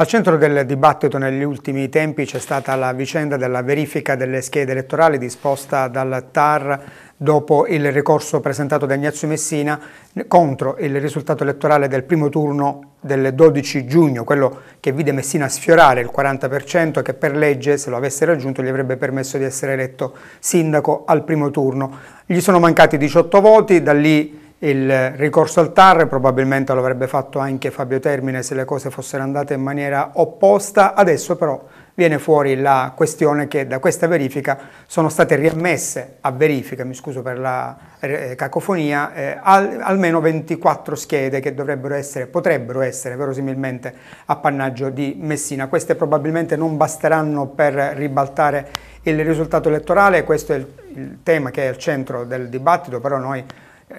Al centro del dibattito negli ultimi tempi c'è stata la vicenda della verifica delle schede elettorali disposta dal TAR dopo il ricorso presentato da Ignazio Messina contro il risultato elettorale del primo turno del 12 giugno, quello che vide Messina sfiorare il 40% che per legge, se lo avesse raggiunto, gli avrebbe permesso di essere eletto sindaco al primo turno. Gli sono mancati 18 voti, da lì il ricorso al TAR, probabilmente lo avrebbe fatto anche Fabio Termine se le cose fossero andate in maniera opposta, adesso però viene fuori la questione che da questa verifica sono state riammesse a verifica, mi scuso per la eh, cacofonia, eh, al, almeno 24 schede che dovrebbero essere, potrebbero essere verosimilmente appannaggio di Messina. Queste probabilmente non basteranno per ribaltare il risultato elettorale, questo è il, il tema che è al centro del dibattito, però noi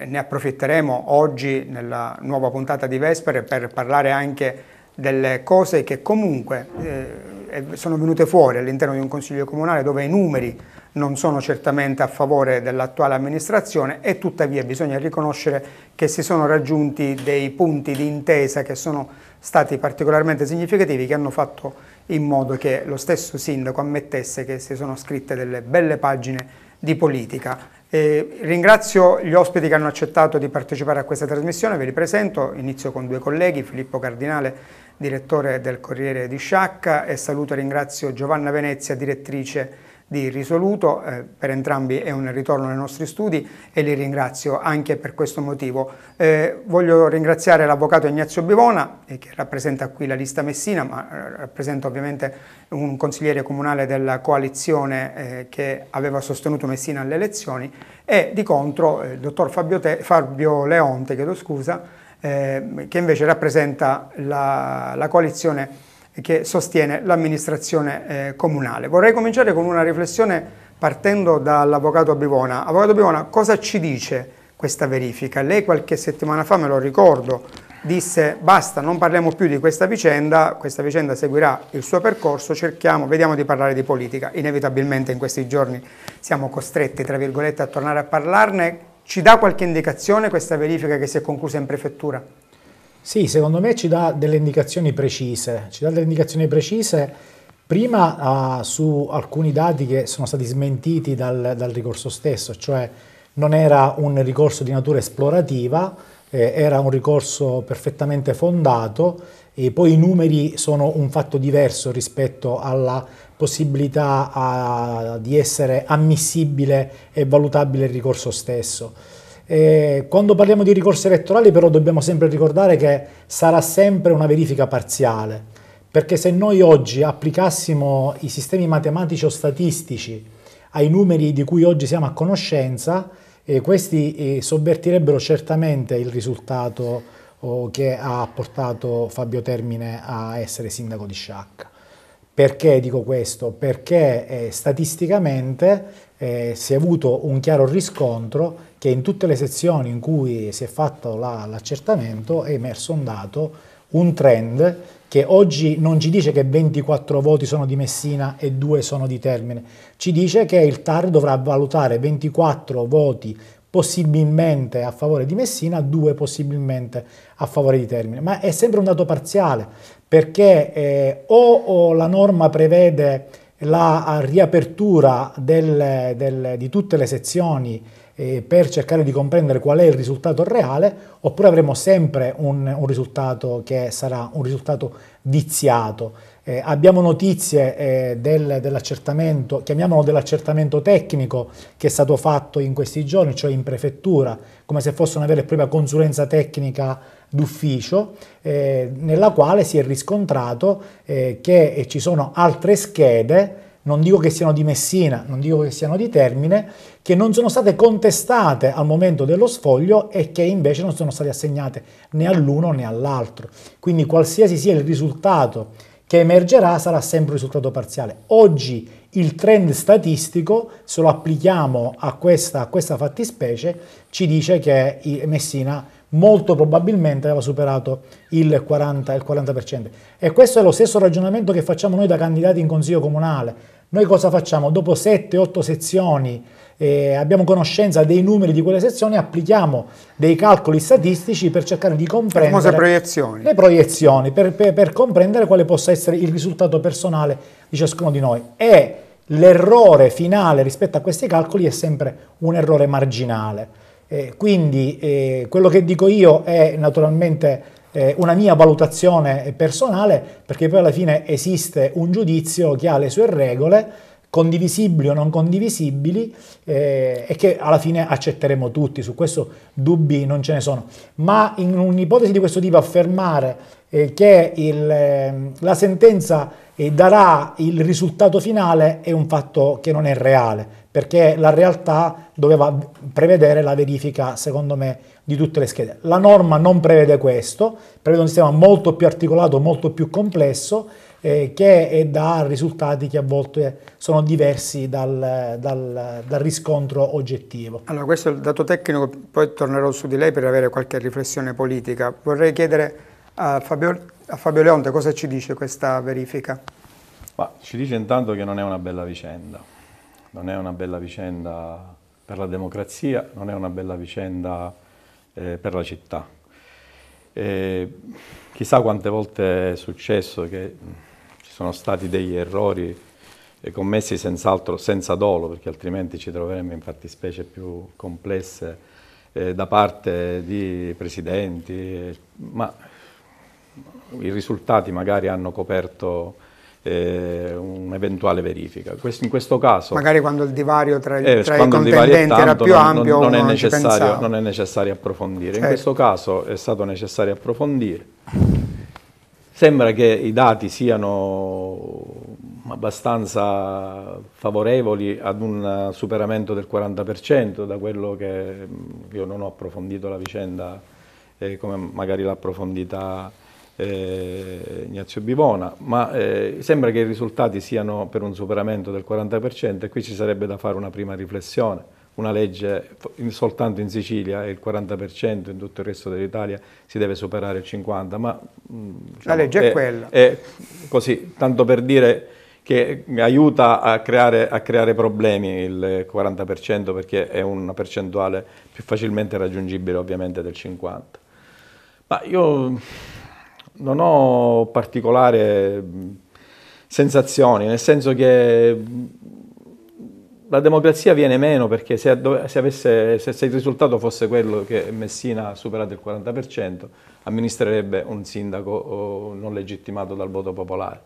ne approfitteremo oggi nella nuova puntata di Vespere per parlare anche delle cose che comunque eh, sono venute fuori all'interno di un consiglio comunale dove i numeri non sono certamente a favore dell'attuale amministrazione e tuttavia bisogna riconoscere che si sono raggiunti dei punti di intesa che sono stati particolarmente significativi che hanno fatto in modo che lo stesso sindaco ammettesse che si sono scritte delle belle pagine di politica ringrazio gli ospiti che hanno accettato di partecipare a questa trasmissione, ve li presento, inizio con due colleghi, Filippo Cardinale, direttore del Corriere di Sciacca e saluto e ringrazio Giovanna Venezia, direttrice di Risoluto, eh, per entrambi è un ritorno nei nostri studi e li ringrazio anche per questo motivo. Eh, voglio ringraziare l'avvocato Ignazio Bivona, eh, che rappresenta qui la lista Messina, ma eh, rappresenta ovviamente un consigliere comunale della coalizione eh, che aveva sostenuto Messina alle elezioni, e di contro eh, il dottor Fabio, Te Fabio Leonte, chiedo scusa, che invece rappresenta la, la coalizione che sostiene l'amministrazione eh, comunale. Vorrei cominciare con una riflessione partendo dall'avvocato Bivona. Avvocato Bivona, cosa ci dice questa verifica? Lei qualche settimana fa, me lo ricordo, disse basta, non parliamo più di questa vicenda, questa vicenda seguirà il suo percorso, cerchiamo, vediamo di parlare di politica. Inevitabilmente in questi giorni siamo costretti, tra virgolette, a tornare a parlarne. Ci dà qualche indicazione questa verifica che si è conclusa in prefettura? Sì, secondo me ci dà delle indicazioni precise, ci dà delle indicazioni precise prima uh, su alcuni dati che sono stati smentiti dal, dal, ricorso stesso, cioè non era un ricorso di natura esplorativa, eh, era un ricorso perfettamente fondato e poi i numeri sono un fatto diverso rispetto alla possibilità uh, di essere ammissibile e valutabile il ricorso stesso. Eh, quando parliamo di ricorsi elettorali però dobbiamo sempre ricordare che sarà sempre una verifica parziale, perché se noi oggi applicassimo i sistemi matematici o statistici ai numeri di cui oggi siamo a conoscenza, eh, questi eh, sovvertirebbero certamente il risultato oh, che ha portato Fabio Termine a essere sindaco di Sciacca. Perché dico questo? Perché eh, statisticamente eh, si è avuto un chiaro riscontro che in tutte le sezioni in cui si è fatto l'accertamento è emerso un dato, un trend che oggi non ci dice che 24 voti sono di Messina e 2 sono di Termine, ci dice che il TAR dovrà valutare 24 voti possibilmente a favore di Messina, 2 possibilmente a favore di Termine, ma è sempre un dato parziale perché eh, o, o, la norma prevede la riapertura del, del, di tutte le sezioni eh, per cercare di comprendere qual è il risultato reale, oppure avremo sempre un, un risultato che sarà un risultato viziato. Eh, abbiamo notizie eh, del, dell'accertamento, chiamiamolo dell'accertamento tecnico che è stato fatto in questi giorni, cioè in prefettura, come se fosse una vera e propria consulenza tecnica d'ufficio, eh, nella quale si è riscontrato eh, che ci sono altre schede non dico che siano di Messina, non dico che siano di Termine, che non sono state contestate al momento dello sfoglio e che invece non sono state assegnate né all'uno né all'altro. Quindi qualsiasi sia il risultato che emergerà sarà sempre un risultato parziale. Oggi il trend statistico, se lo applichiamo a questa, a questa fattispecie, ci dice che Messina molto probabilmente aveva superato il 40%, il 40%. E questo è lo stesso ragionamento che facciamo noi da candidati in consiglio comunale. Noi cosa facciamo? Dopo 7-8 sezioni eh, abbiamo conoscenza dei numeri di quelle sezioni, applichiamo dei calcoli statistici per cercare di comprendere le proiezioni, le proiezioni per, per, per comprendere quale possa essere il risultato personale di ciascuno di noi. E l'errore finale rispetto a questi calcoli è sempre un errore marginale. Eh, quindi eh, quello che dico io è naturalmente eh, una mia valutazione personale, perché poi alla fine esiste un giudizio che ha le sue regole, condivisibili o non condivisibili, eh, e che alla fine accetteremo tutti, su questo dubbi non ce ne sono. Ma in un'ipotesi di questo tipo affermare eh, che il, ehm, la sentenza eh, darà il risultato finale è un fatto che non è reale perché la realtà doveva prevedere la verifica, secondo me, di tutte le schede. La norma non prevede questo, prevede un sistema molto più articolato, molto più complesso, eh, che dà risultati che a volte sono diversi dal, dal, dal, riscontro oggettivo. Allora, questo è il dato tecnico, poi tornerò su di lei per avere qualche riflessione politica. Vorrei chiedere a Fabio, a Fabio Leonte cosa ci dice questa verifica. Ma ci dice intanto che non è una bella vicenda non è una bella vicenda per la democrazia, non è una bella vicenda eh, per la città. E chissà quante volte è successo che ci sono stati degli errori commessi senz'altro senza dolo, perché altrimenti ci troveremmo in fattispecie più complesse eh, da parte di presidenti, eh, ma i risultati magari hanno coperto eh, un'eventuale verifica. Questo, in questo caso... Magari quando il divario tra, eh, tra i contendenti tanto, era più non, ampio non, non, è necessario, non, è necessario, approfondire. Certo. In questo caso è stato necessario approfondire. Sembra che i dati siano abbastanza favorevoli ad un superamento del 40%, da quello che io non ho approfondito la vicenda eh, come magari l'ha approfondita eh, Ignazio Bivona, ma eh, sembra che i risultati siano per un superamento del 40% e qui ci sarebbe da fare una prima riflessione. Una legge soltanto in Sicilia è il 40%, in tutto il resto dell'Italia si deve superare il 50%, ma mm, diciamo, la legge è, è quella. È così, tanto per dire che aiuta a creare, a creare, problemi il 40% perché è una percentuale più facilmente raggiungibile ovviamente del 50%. Ma io non ho particolari sensazioni, nel senso che la democrazia viene meno perché se, se, avesse, se, se, il risultato fosse quello che Messina ha superato il 40%, amministrerebbe un sindaco non legittimato dal voto popolare.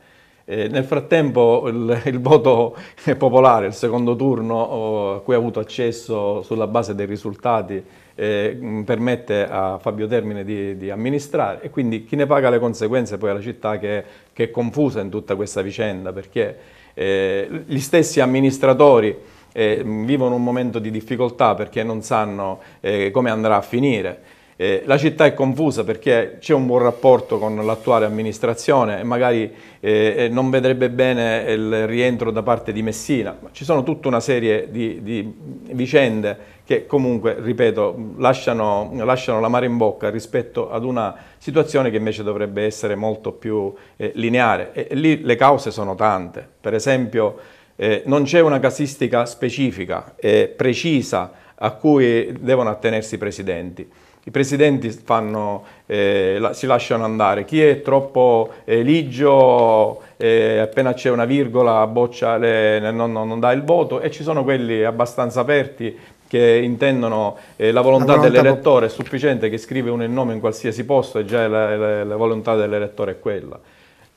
E nel frattempo il, il, voto popolare, il secondo turno a cui ha avuto accesso sulla base dei risultati eh, permette a Fabio Termine di, di, amministrare e quindi chi ne paga le conseguenze poi è la città che, che è confusa in tutta questa vicenda perché eh, gli stessi amministratori eh, vivono un momento di difficoltà perché non sanno eh, come andrà a finire. Eh, la città è confusa perché c'è un buon rapporto con l'attuale amministrazione e magari eh, eh, non vedrebbe bene il rientro da parte di Messina. Ci sono tutta una serie di, di vicende che comunque, ripeto, lasciano, lasciano l'amare in bocca rispetto ad una situazione che invece dovrebbe essere molto più eh, lineare. E, e lì le cause sono tante. Per esempio eh, non c'è una casistica specifica e precisa a cui devono attenersi i presidenti i presidenti fanno, eh, la, si lasciano andare, chi è troppo eh, ligio, eh, appena c'è una virgola boccia le, non, non, non, dà il voto e ci sono quelli abbastanza aperti che intendono eh, la volontà, volontà dell'elettore, è sufficiente che scrive uno il nome in qualsiasi posto e già la, la, la volontà dell'elettore è quella.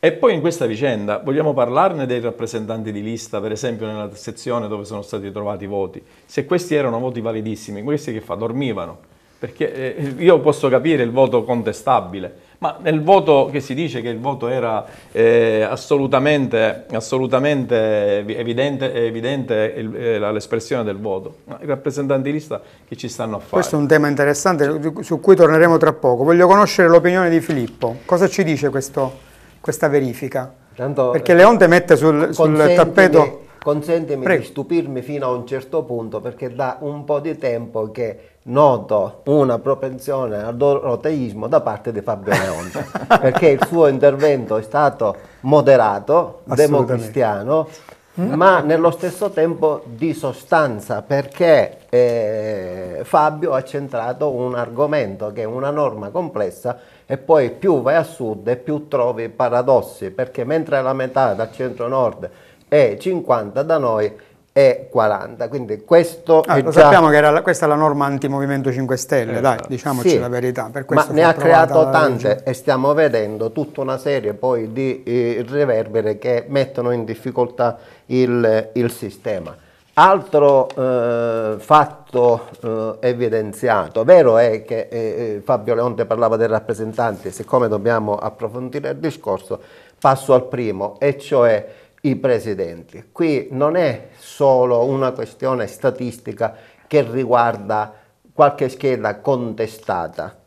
E poi in questa vicenda vogliamo parlarne dei rappresentanti di lista, per esempio nella sezione dove sono stati trovati i voti. Se questi erano voti validissimi, questi che fa? Dormivano perché eh, io posso capire il voto contestabile, ma nel voto che si dice che il voto era eh, assolutamente, assolutamente, evidente, evidente eh, l'espressione del voto, ma i rappresentanti di lista che ci stanno a fare? Questo è un tema interessante su cui torneremo tra poco. Voglio conoscere l'opinione di Filippo. Cosa ci dice questo, questa verifica? Tanto, Perché Leonte mette sul, sul tappeto... Consentimi Prego. di stupirmi fino a un certo punto perché da un po' di tempo che noto una propensione al doroteismo da parte di Fabio Leonte, perché il suo intervento è stato moderato, democristiano, ma nello stesso tempo di sostanza, perché eh, Fabio ha centrato un argomento che è una norma complessa e poi più vai a sud e più trovi paradossi, perché mentre la metà dal centro-nord è 50 da noi, e 40. Quindi questo ah, lo già... sappiamo che era, questa è la norma anti-Movimento 5 Stelle, eh, dai, diciamoci sì, la verità. ma ne ha creato tante e stiamo vedendo tutta una serie poi di eh, riverbere che mettono in difficoltà il, il sistema. Altro eh, fatto eh, evidenziato, vero è che eh, eh, Fabio Leonte parlava dei rappresentanti, siccome dobbiamo approfondire il discorso, passo al primo, e cioè i presidenti. Qui non è solo una questione statistica che riguarda qualche scheda contestata.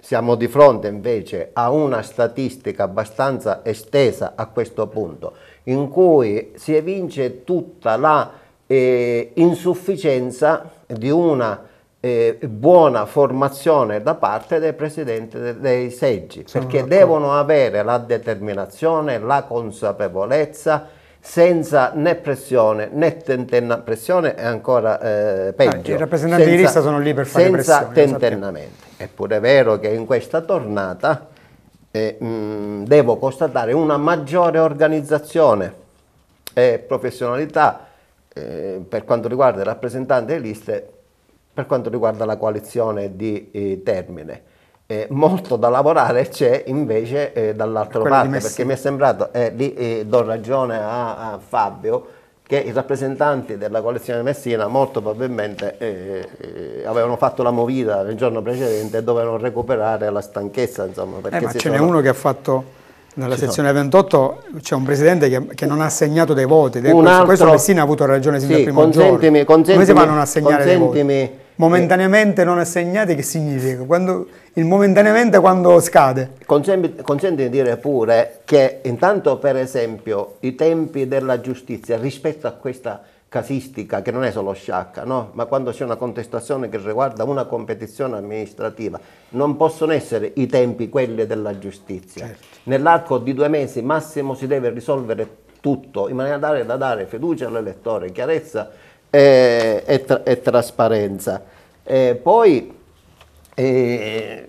Siamo di fronte invece a una statistica abbastanza estesa a questo punto, in cui si evince tutta la eh, insufficienza di una eh, buona formazione da parte dei presidenti de dei seggi, Sono perché devono avere la determinazione, la consapevolezza, senza né pressione né tentennamento, pressione è ancora eh, peggio. Ah, I rappresentanti senza, di lista sono lì per fare senza pressione. Senza tentennamenti. Eppure è vero che in questa tornata eh, mh, devo constatare una maggiore organizzazione e professionalità eh, per quanto riguarda i rappresentanti delle liste per quanto riguarda la coalizione di eh, Termine. Eh, molto da lavorare c'è invece eh, dall'altra parte, perché mi è sembrato, e lì eh, do ragione a, a, Fabio, che i rappresentanti della coalizione di Messina molto probabilmente eh, eh, avevano fatto la movida il giorno precedente e dovevano recuperare la stanchezza. Insomma, eh, ma ce n'è uno che ha fatto nella Ci sezione sono. 28 c'è un presidente che, che, non ha assegnato dei voti, un questo, altro, questo Messina ha avuto ragione sin sì, dal primo consentimi, giorno. Come si fa a non assegnare dei voti? Momentaneamente non assegnati che significa? Quando, il momentaneamente quando scade? Consenti di dire pure che intanto per esempio i tempi della giustizia rispetto a questa casistica che non è solo sciacca, no? ma quando c'è una contestazione che riguarda una competizione amministrativa, non possono essere i tempi quelli della giustizia. Certo. Nell'arco di due mesi massimo si deve risolvere tutto in maniera tale da dare fiducia all'elettore, chiarezza e, e, tra, e trasparenza. E poi eh,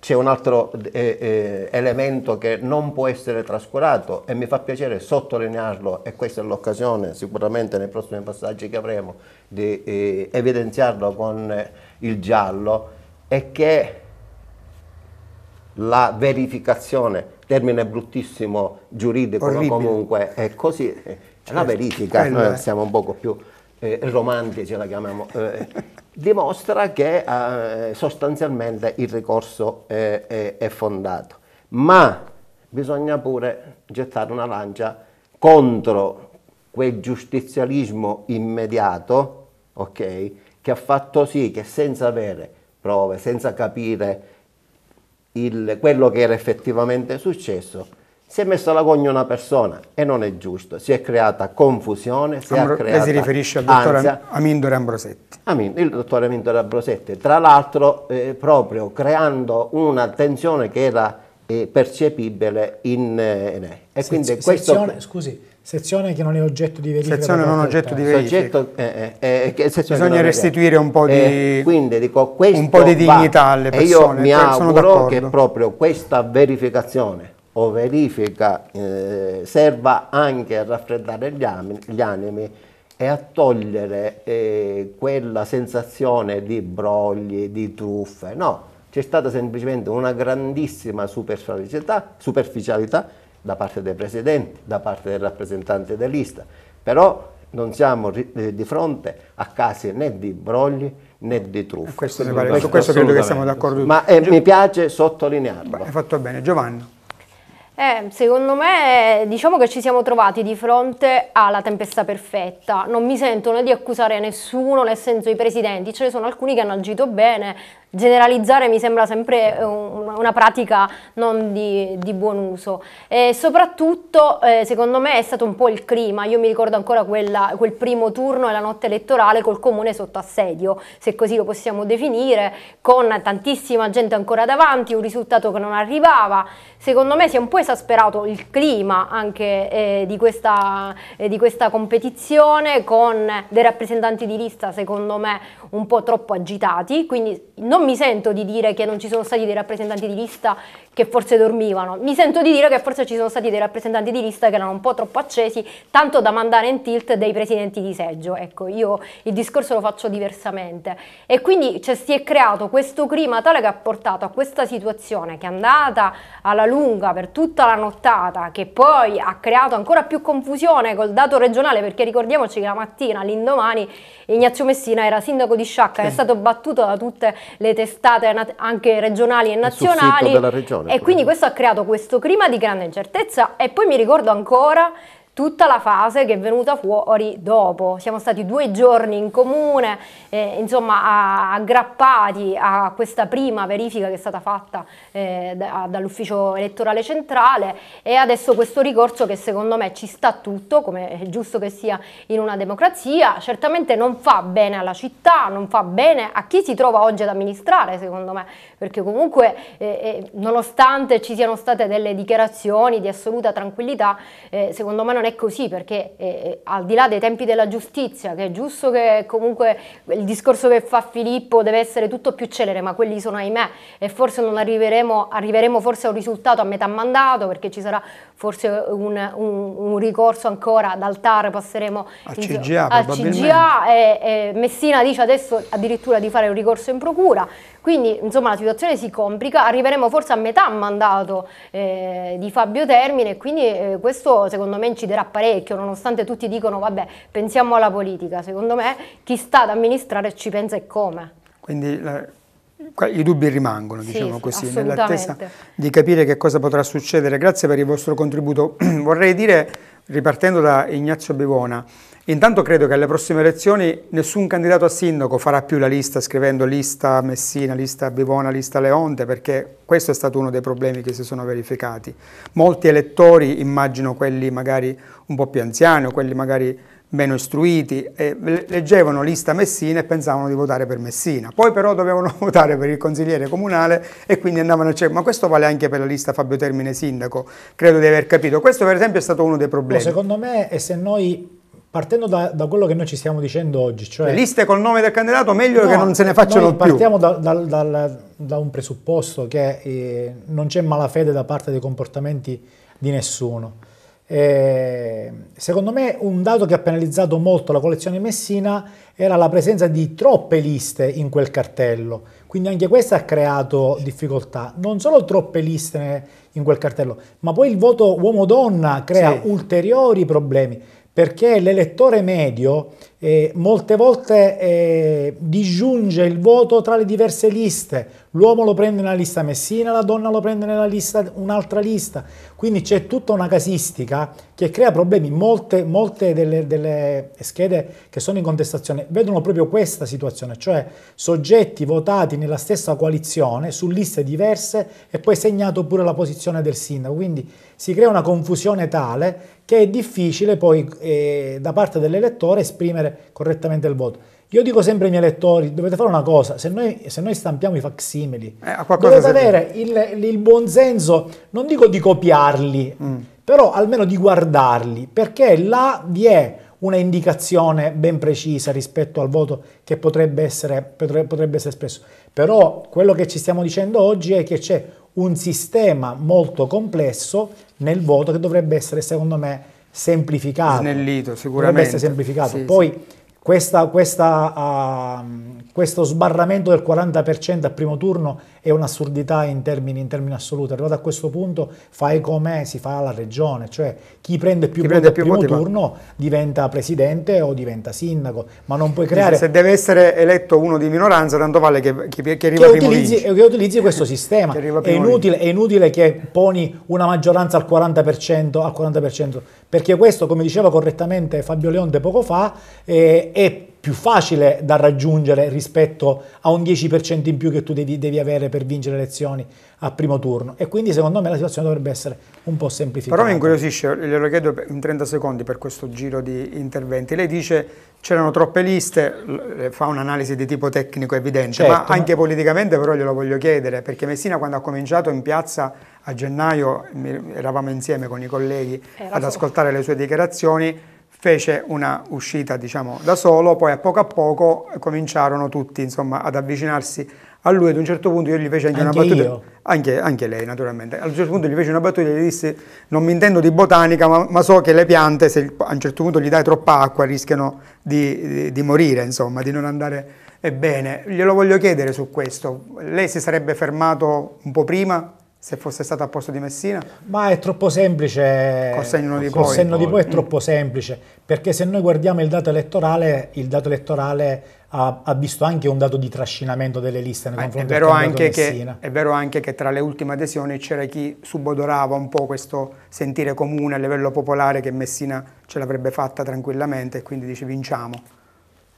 c'è un altro eh, eh, elemento che non può essere trascurato e mi fa piacere sottolinearlo e questa è l'occasione sicuramente nei prossimi passaggi che avremo di eh, evidenziarlo con eh, il giallo è che la verificazione, termine bruttissimo giuridico, ma comunque è così, è certo. la verifica, noi siamo un poco più eh, romantici la chiamiamo, dimostra che eh, sostanzialmente il ricorso è, è, è, fondato. Ma bisogna pure gettare una lancia contro quel giustizialismo immediato, ok, che ha fatto sì che senza avere prove, senza capire il, quello che era effettivamente successo, si è messo alla gogna una persona e non è giusto, si è creata confusione, si Ambro, è creata Lei si riferisce al dottore Amindore Ambrosetti. Amin, il dottore Amindore Ambrosetti, tra l'altro eh, proprio creando una tensione che era eh, percepibile in... Eh, e quindi Se, questo... Sezione, scusi, sezione che non è oggetto di verifica. Sezione non oggetto di verifica. Soggetto, eh, eh, eh Bisogna restituire un po' di, eh, quindi, dico, un po di dignità va. alle persone. E io mi auguro che proprio questa verificazione o verifica eh, serva anche a raffreddare gli, animi, gli animi e a togliere eh, quella sensazione di brogli, di truffe. No, c'è stata semplicemente una grandissima superficialità, superficialità da parte dei presidenti, da parte dei rappresentanti della lista, però non siamo eh, di fronte a casi né di brogli né di truffe. Questo, questo, su questo credo che siamo d'accordo. Ma eh, mi piace sottolinearlo. Hai fatto bene. Giovanni. Eh, secondo me diciamo che ci siamo trovati di fronte alla tempesta perfetta. Non mi sento né di accusare nessuno, nel senso i presidenti, ce ne sono alcuni che hanno agito bene, generalizzare mi sembra sempre una pratica non di, di buon uso. E soprattutto eh, secondo me è stato un po' il clima, io mi ricordo ancora quella, quel primo turno e la notte elettorale col comune sotto assedio, se così lo possiamo definire, con tantissima gente ancora davanti, un risultato che non arrivava, secondo me si è un po' esasperato il clima anche eh, di, questa, eh, di questa competizione con dei rappresentanti di lista secondo me un po' troppo agitati, quindi non mi sento di dire che non ci sono stati dei rappresentanti di lista che forse dormivano, mi sento di dire che forse ci sono stati dei rappresentanti di lista che erano un po' troppo accesi, tanto da mandare in tilt dei presidenti di seggio, ecco io il discorso lo faccio diversamente. E quindi cioè, si è creato questo clima tale che ha portato a questa situazione che è andata alla lunga per tutta la nottata, che poi ha creato ancora più confusione col dato regionale perché ricordiamoci che la mattina, l'indomani, Ignazio Messina era sindaco di Sciacca, sì. è stato battuto da tutte le testate anche regionali e nazionali. e quindi. questo ha creato questo clima di grande incertezza. E poi mi ricordo ancora tutta la fase che è venuta fuori dopo. Siamo stati due giorni in comune, eh, insomma, aggrappati a questa prima verifica che è stata fatta eh, da, dall'ufficio elettorale centrale e adesso questo ricorso che secondo me ci sta tutto, come è giusto che sia in una democrazia, certamente non fa bene alla città, non fa bene a chi si trova oggi ad amministrare, secondo me, perché comunque eh, eh nonostante ci siano state delle dichiarazioni di assoluta tranquillità, eh, secondo me non è così perché eh, eh, al di là dei tempi della giustizia, che è giusto che comunque il discorso che fa Filippo deve essere tutto più celere, ma quelli sono ahimè e forse non arriveremo, arriveremo forse a un risultato a metà mandato perché ci sarà forse un, un, un ricorso ancora dal TAR, passeremo al CGA, al CGA e, e Messina dice adesso addirittura di fare un ricorso in procura. Quindi insomma la situazione si complica, arriveremo forse a metà mandato eh, di Fabio Termine e quindi eh, questo secondo me inciderà parecchio, nonostante tutti dicono vabbè pensiamo alla politica, secondo me chi sta ad amministrare ci pensa e come. Quindi la, i dubbi rimangono, diciamo sì, così, nell'attesa di capire che cosa potrà succedere. Grazie per il vostro contributo. Vorrei dire, ripartendo da Ignazio Bivona, Intanto credo che alle prossime elezioni nessun candidato a sindaco farà più la lista scrivendo lista Messina, lista Bivona, lista Leonte, perché questo è stato uno dei problemi che si sono verificati. Molti elettori, immagino quelli magari un po' più anziani o quelli magari meno istruiti, leggevano lista Messina e pensavano di votare per Messina. Poi però dovevano votare per il consigliere comunale e quindi andavano a cercare, ma questo vale anche per la lista Fabio Termine sindaco, credo di aver capito. Questo per esempio è stato uno dei problemi. Secondo me, e se noi partendo da, da, quello che noi ci stiamo dicendo oggi, cioè... Le liste col nome del candidato meglio no, che non se ne facciano più. Partiamo da, da, da, un presupposto che eh, non c'è malafede da parte dei comportamenti di nessuno. Eh, secondo me un dato che ha penalizzato molto la collezione Messina era la presenza di troppe liste in quel cartello, quindi anche questo ha creato difficoltà. Non solo troppe liste in quel cartello, ma poi il voto uomo-donna crea sì. ulteriori problemi perché l'elettore medio eh, molte volte eh, disgiunge il voto tra le diverse liste. L'uomo lo prende nella lista Messina, la donna lo prende nella lista, un'altra lista. Quindi c'è tutta una casistica che crea problemi. Molte, molte delle, delle, schede che sono in contestazione vedono proprio questa situazione, cioè soggetti votati nella stessa coalizione su liste diverse e poi segnato pure la posizione del sindaco. Quindi si crea una confusione tale che è difficile poi eh, da parte dell'elettore esprimere correttamente il voto. Io dico sempre ai miei lettori, dovete fare una cosa, se noi, se noi stampiamo i facsimili, eh, dovete avere il, il buon senso, non dico di copiarli, mm. però almeno di guardarli, perché là vi è una indicazione ben precisa rispetto al voto che potrebbe essere, potrebbe, potrebbe essere espresso. Però quello che ci stiamo dicendo oggi è che c'è un sistema molto complesso nel voto che dovrebbe essere, secondo me, semplificato. Snellito, sicuramente. Dovrebbe essere semplificato. Sì, Poi sì. Questa, questa, uh, questo sbarramento del 40% al primo turno è un'assurdità in termini, in termini assoluti. Arrivato a questo punto fai come si fa alla regione, cioè chi prende più chi voti al primo voti, turno diventa presidente o diventa sindaco, ma non puoi creare... Se deve essere eletto uno di minoranza, tanto vale che, che, che arriva che primo utilizzi, che utilizzi questo sistema. è, inutile, è, inutile, che poni una maggioranza al 40%, al 40% perché questo, come diceva correttamente Fabio Leonte poco fa, eh, è più facile da raggiungere rispetto a un 10% in più che tu devi, devi, avere per vincere le elezioni a primo turno. E quindi secondo me la situazione dovrebbe essere un po' semplificata. Però mi incuriosisce, glielo chiedo in 30 secondi per questo giro di interventi, lei dice c'erano troppe liste, fa un'analisi di tipo tecnico evidente, certo, ma anche ma... politicamente però glielo voglio chiedere perché Messina quando ha cominciato in piazza a gennaio, eravamo insieme con i colleghi Era ad ascoltare le sue dichiarazioni, fece una uscita diciamo, da solo, poi a poco a poco cominciarono tutti insomma, ad avvicinarsi a lui, ad un certo punto io gli feci anche, anche una battuta, anche, anche, lei naturalmente, a un certo punto gli feci una battuta e gli dissi non mi intendo di botanica ma, ma so che le piante se a un certo punto gli dai troppa acqua rischiano di, di, di morire, insomma, di non andare bene. Glielo voglio chiedere su questo, lei si sarebbe fermato un po' prima se fosse stato a posto di Messina? Ma è troppo semplice. Col senno di poi. Col senno di poi è troppo semplice, perché se noi guardiamo il dato elettorale, il dato elettorale ha, ha visto anche un dato di trascinamento delle liste nei confronti del anche che, È vero anche che tra le ultime adesioni c'era chi subodorava un po' questo sentire comune a livello popolare che Messina ce l'avrebbe fatta tranquillamente e quindi dice vinciamo.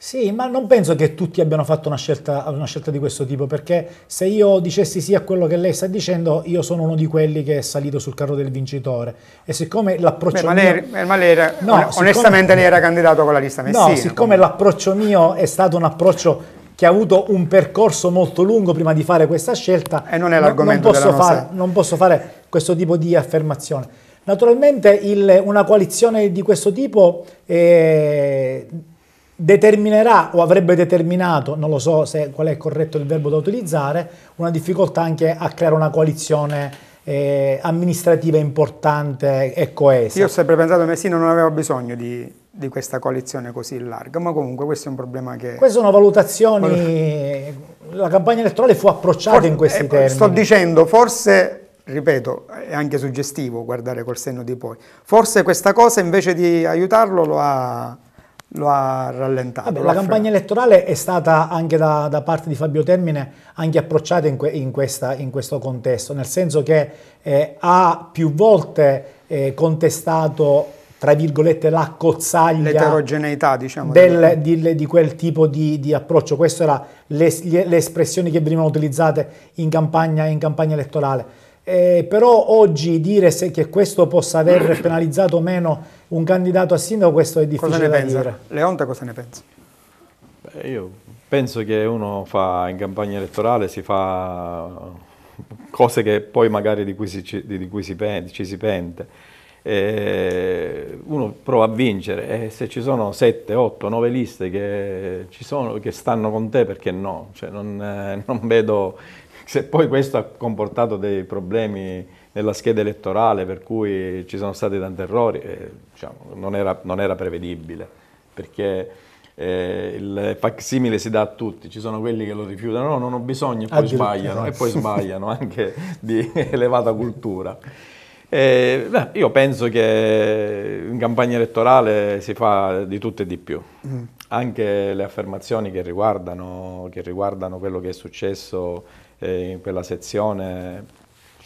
Sì, ma non penso che tutti abbiano fatto una scelta, una scelta, di questo tipo, perché se io dicessi sì a quello che lei sta dicendo, io sono uno di quelli che è salito sul carro del vincitore. E siccome l'approccio Beh, ma lei, mio... ma lei era, no, onestamente siccome... lei era candidato con la lista Messina. No, siccome l'approccio mio è stato un approccio che ha avuto un percorso molto lungo prima di fare questa scelta, e non, è l'argomento non, posso, fare, non posso fare questo tipo di affermazione. Naturalmente il, una coalizione di questo tipo eh, determinerà o avrebbe determinato, non lo so se, qual è corretto il verbo da utilizzare, una difficoltà anche a creare una coalizione eh, amministrativa importante e coesa. Io ho sempre pensato che Messina non aveva bisogno di, di, questa coalizione così larga, ma comunque questo è un problema che... Queste sono valutazioni, la campagna elettorale fu approcciata forse, in questi eh, termini. Sto dicendo, forse ripeto, è anche suggestivo guardare col senno di poi. Forse questa cosa invece di aiutarlo lo ha, lo ha rallentato. Vabbè, la campagna elettorale è stata anche da, da, parte di Fabio Termine anche approcciata in, que, in, questa, in questo contesto, nel senso che eh, ha più volte eh, contestato tra virgolette la cozzaglia l'eterogeneità diciamo del, di, di, quel tipo di, di approccio queste erano le, le, espressioni che venivano utilizzate in campagna, in campagna elettorale eh, però oggi dire se che questo possa aver penalizzato o meno un candidato a sindaco, questo è difficile cosa ne da pensa? dire. Leonte cosa ne pensa? Beh, io penso che uno fa in campagna elettorale si fa cose che poi magari di cui si, di cui si pente, ci si pente. E uno prova a vincere e se ci sono 7, 8, 9 liste che, sono, che stanno con te perché no? Cioè non, eh, non vedo se poi questo ha comportato dei problemi nella scheda elettorale per cui ci sono stati tanti errori, eh, diciamo, non, era, non, era, prevedibile, perché eh, il facsimile si dà a tutti, ci sono quelli che lo rifiutano, no, non ho bisogno e poi sbagliano, e poi sbagliano anche di elevata cultura. Eh, beh, io penso che in campagna elettorale si fa di tutto e di più. Mm. Anche le affermazioni che riguardano, che riguardano quello che è successo eh, in quella sezione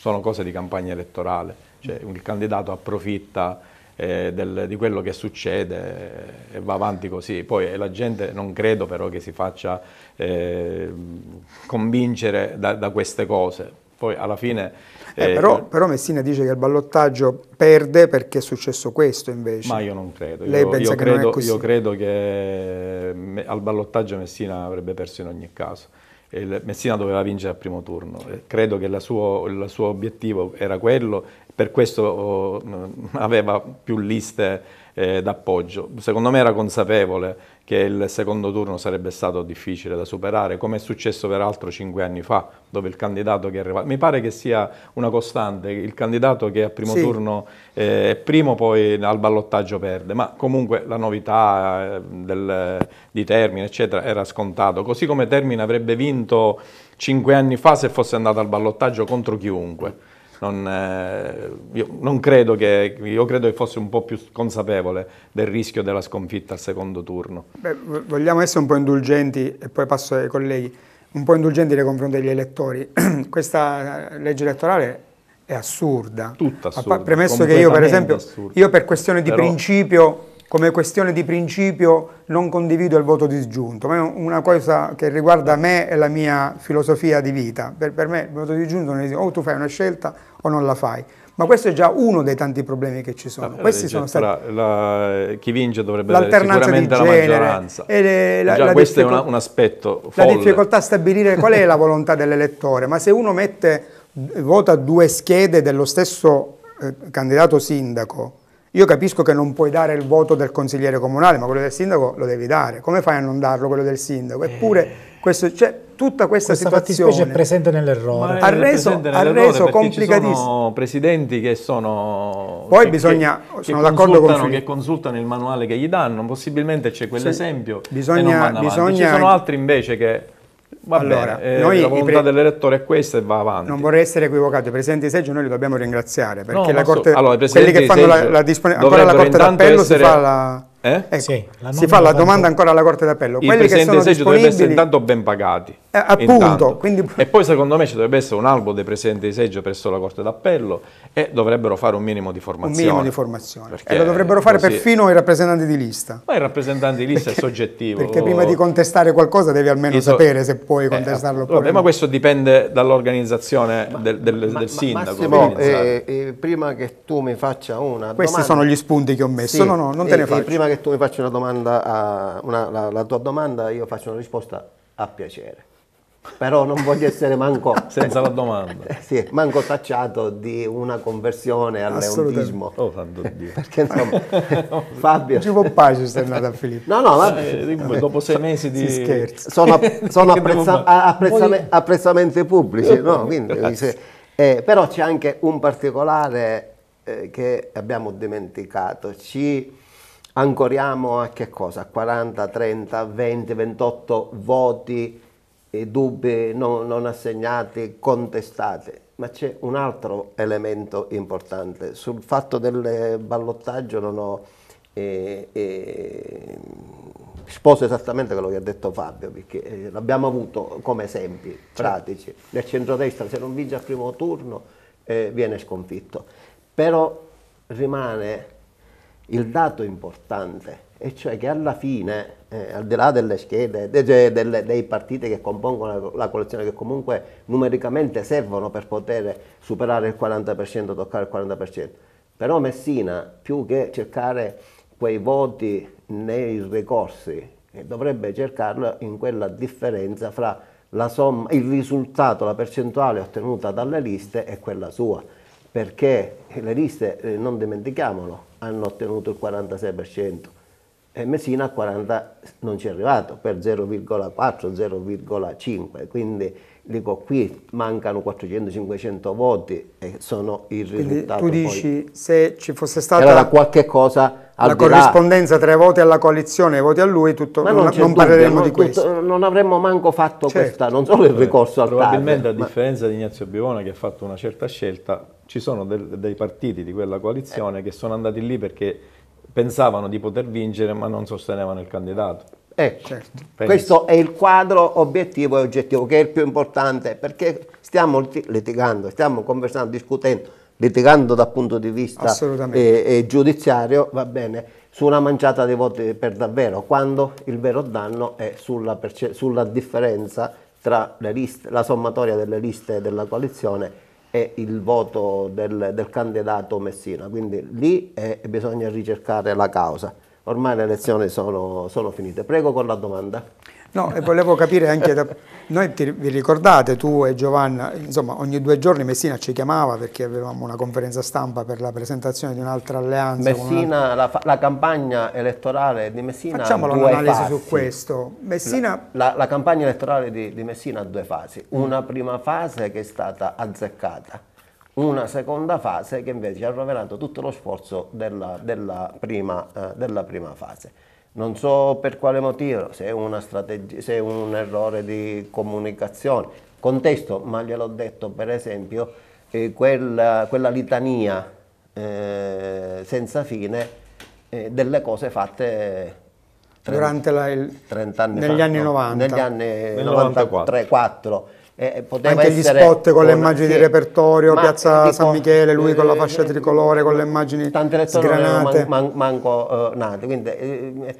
sono cose di campagna elettorale, cioè il candidato approfitta eh, del, di quello che succede e va avanti così. Poi la gente non credo però che si faccia eh, convincere da, da, queste cose. Poi alla fine... Eh, però, però, Messina dice che il ballottaggio perde perché è successo questo invece. Ma io non credo. Lei io, pensa io che credo, non è così? Io credo che al ballottaggio Messina avrebbe perso in ogni caso il Messina doveva vincere al primo turno. Credo che suo, il suo obiettivo era quello, per questo oh, aveva più liste eh, d'appoggio. Secondo me era consapevole che il secondo turno sarebbe stato difficile da superare, come è successo peraltro cinque anni fa, dove il candidato che è arrivato, mi pare che sia una costante, il candidato che a primo sì. turno eh, è primo poi al ballottaggio perde, ma comunque la novità eh, del, di Termine eccetera era scontato, così come Termine avrebbe vinto cinque anni fa se fosse andato al ballottaggio contro chiunque non, eh, io non credo che, io credo che fosse un po' più consapevole del rischio della sconfitta al secondo turno. Beh, vogliamo essere un po' indulgenti, e poi passo ai colleghi, un po' indulgenti nei confronti degli elettori. Questa legge elettorale è assurda. Tutta assurda. Premesso che io, per esempio, assurda. io per questione di Però... principio come questione di principio non condivido il voto disgiunto, ma è una cosa che riguarda me e la mia filosofia di vita. Per, per me il voto disgiunto non è o tu fai una scelta o non la fai. Ma questo è già uno dei tanti problemi che ci sono. Ah, Questi sono stati... La, chi vince dovrebbe avere sicuramente la maggioranza. Le, la, già la questo è una, un aspetto folle. La difficoltà a stabilire qual è la volontà dell'elettore, ma se uno mette, vota due schede dello stesso eh, candidato sindaco, io capisco che non puoi dare il voto del consigliere comunale, ma quello del sindaco lo devi dare. Come fai a non darlo quello del sindaco? Eppure questo, cioè, tutta questa, questa situazione è presente nell'errore. Ha reso, ha reso complicatissimo. sono presidenti che sono Poi che, bisogna che, sono che d'accordo con Filippo. che consultano il manuale che gli danno, possibilmente c'è quell'esempio sì, bisogna, bisogna... Ci sono altri invece che Va allora, bene, eh, noi la volontà pre... dell'elettore è questa e va avanti. Non vorrei essere equivocato, i presidenti di seggio noi li dobbiamo ringraziare perché no, la Corte, allora, quelli che fanno la, la disponibilità, ancora la Corte d'Appello essere... si fa la... Eh? Ecco, sì, si fa la domanda ancora alla Corte d'Appello. I Quelli che sono disponibili... dovrebbero essere intanto ben pagati. Eh, appunto. Quindi... E poi secondo me ci dovrebbe essere un albo dei presidenti di seggio presso la Corte d'Appello e dovrebbero fare un minimo di formazione. Un minimo di formazione. E lo dovrebbero fare così... perfino i rappresentanti di lista. Ma il rappresentante di lista perché, è soggettivo. Perché prima di contestare qualcosa devi almeno so... sapere se puoi eh, contestarlo. Eh, vabbè, ma questo dipende dall'organizzazione del, del, ma, del sindaco. Massimo, eh, eh, prima che tu mi faccia una Questi domanda... sono gli spunti che ho messo. Sì, no, no, non te ne faccio. Prima che tu mi faccia una domanda domanda, una, la, la, tua domanda, io faccio una risposta a piacere. Però non voglio essere manco... Senza la domanda. Eh, sì, manco tacciato di una conversione al leontismo. Oh, santo Dio. Perché insomma, Fabio... Ci può pace sei andato a Filippo. No, no, vabbè. Eh, dopo sei mesi di... Si scherza. Sono, sono apprezza, apprezzame, apprezzamenti pubblici, no? Quindi, se, eh, però c'è anche un particolare eh, che abbiamo dimenticato. Ci ancoriamo a che cosa? A 40, 30, 20, 28 voti e dubbi non, non assegnati, contestati. Ma c'è un altro elemento importante. Sul fatto del ballottaggio non ho eh, eh, sposo esattamente quello che ha detto Fabio, perché eh, l'abbiamo avuto come esempi pratici. Nel centrodestra se non vince al primo turno eh, viene sconfitto. Però rimane il dato importante, e cioè che alla fine, eh, al di là delle schede, de, de, de, dei partiti che compongono la, coalizione, che comunque numericamente servono per poter superare il 40%, toccare il 40%, però Messina, più che cercare quei voti nei ricorsi, eh, dovrebbe cercarlo in quella differenza fra somma, il risultato, la percentuale ottenuta dalle liste e quella sua, perché le liste, eh, non dimentichiamolo, hanno ottenuto il 46% e Messina a 40 non ci è arrivato per 0,4, 0,5, quindi dico qui mancano 400-500 voti e sono il risultato. Quindi tu dici poi. se ci fosse stata era qualche cosa la corrispondenza tra i voti alla coalizione e i voti a lui, tutto, ma non, non, non parleremo di questo. Tutto, non avremmo manco fatto certo. questa, non solo il ricorso al Probabilmente TAR, a differenza di Ignazio Bivona che ha fatto una certa scelta, ci sono del, dei partiti di quella coalizione eh. che sono andati lì perché pensavano di poter vincere ma non sostenevano il candidato. Eh, certo. Questo è il quadro obiettivo e oggettivo che è il più importante perché stiamo litigando, stiamo conversando, discutendo, litigando dal punto di vista eh, eh, giudiziario, va bene, su una manciata di voti per davvero, quando il vero danno è sulla, sulla differenza tra liste, la sommatoria delle liste della coalizione e il voto del, del candidato Messina, quindi lì eh, bisogna ricercare la causa. Ormai le elezioni sono, sono finite. Prego con la domanda. No, e volevo capire anche, da, noi ti, vi ricordate tu e Giovanna, insomma ogni due giorni Messina ci chiamava perché avevamo una conferenza stampa per la presentazione di un'altra alleanza. Messina, la, la, campagna elettorale di Messina Facciamo un'analisi su questo. Messina... La, la, la, campagna elettorale di, di Messina ha due fasi, una prima fase che è stata azzeccata, una seconda fase che invece ha rovinato tutto lo sforzo della, della, prima, eh, della prima fase non so per quale motivo, se è, una strategia, se è un errore di comunicazione. Contesto, ma gliel'ho detto per esempio, eh, quella, quella, litania eh, senza fine eh, delle cose fatte 30, durante la, il, 30 anni negli fa, anni no, 90. Negli anni 93-4 eh, poteva Anche gli spot con le una- immagini sì. di repertorio, Piazza dico, San Michele, lui con la eh, fascia eh, tricolore, con le immagini non erano sgranate. man- man- manco eh, nati, quindi, eh,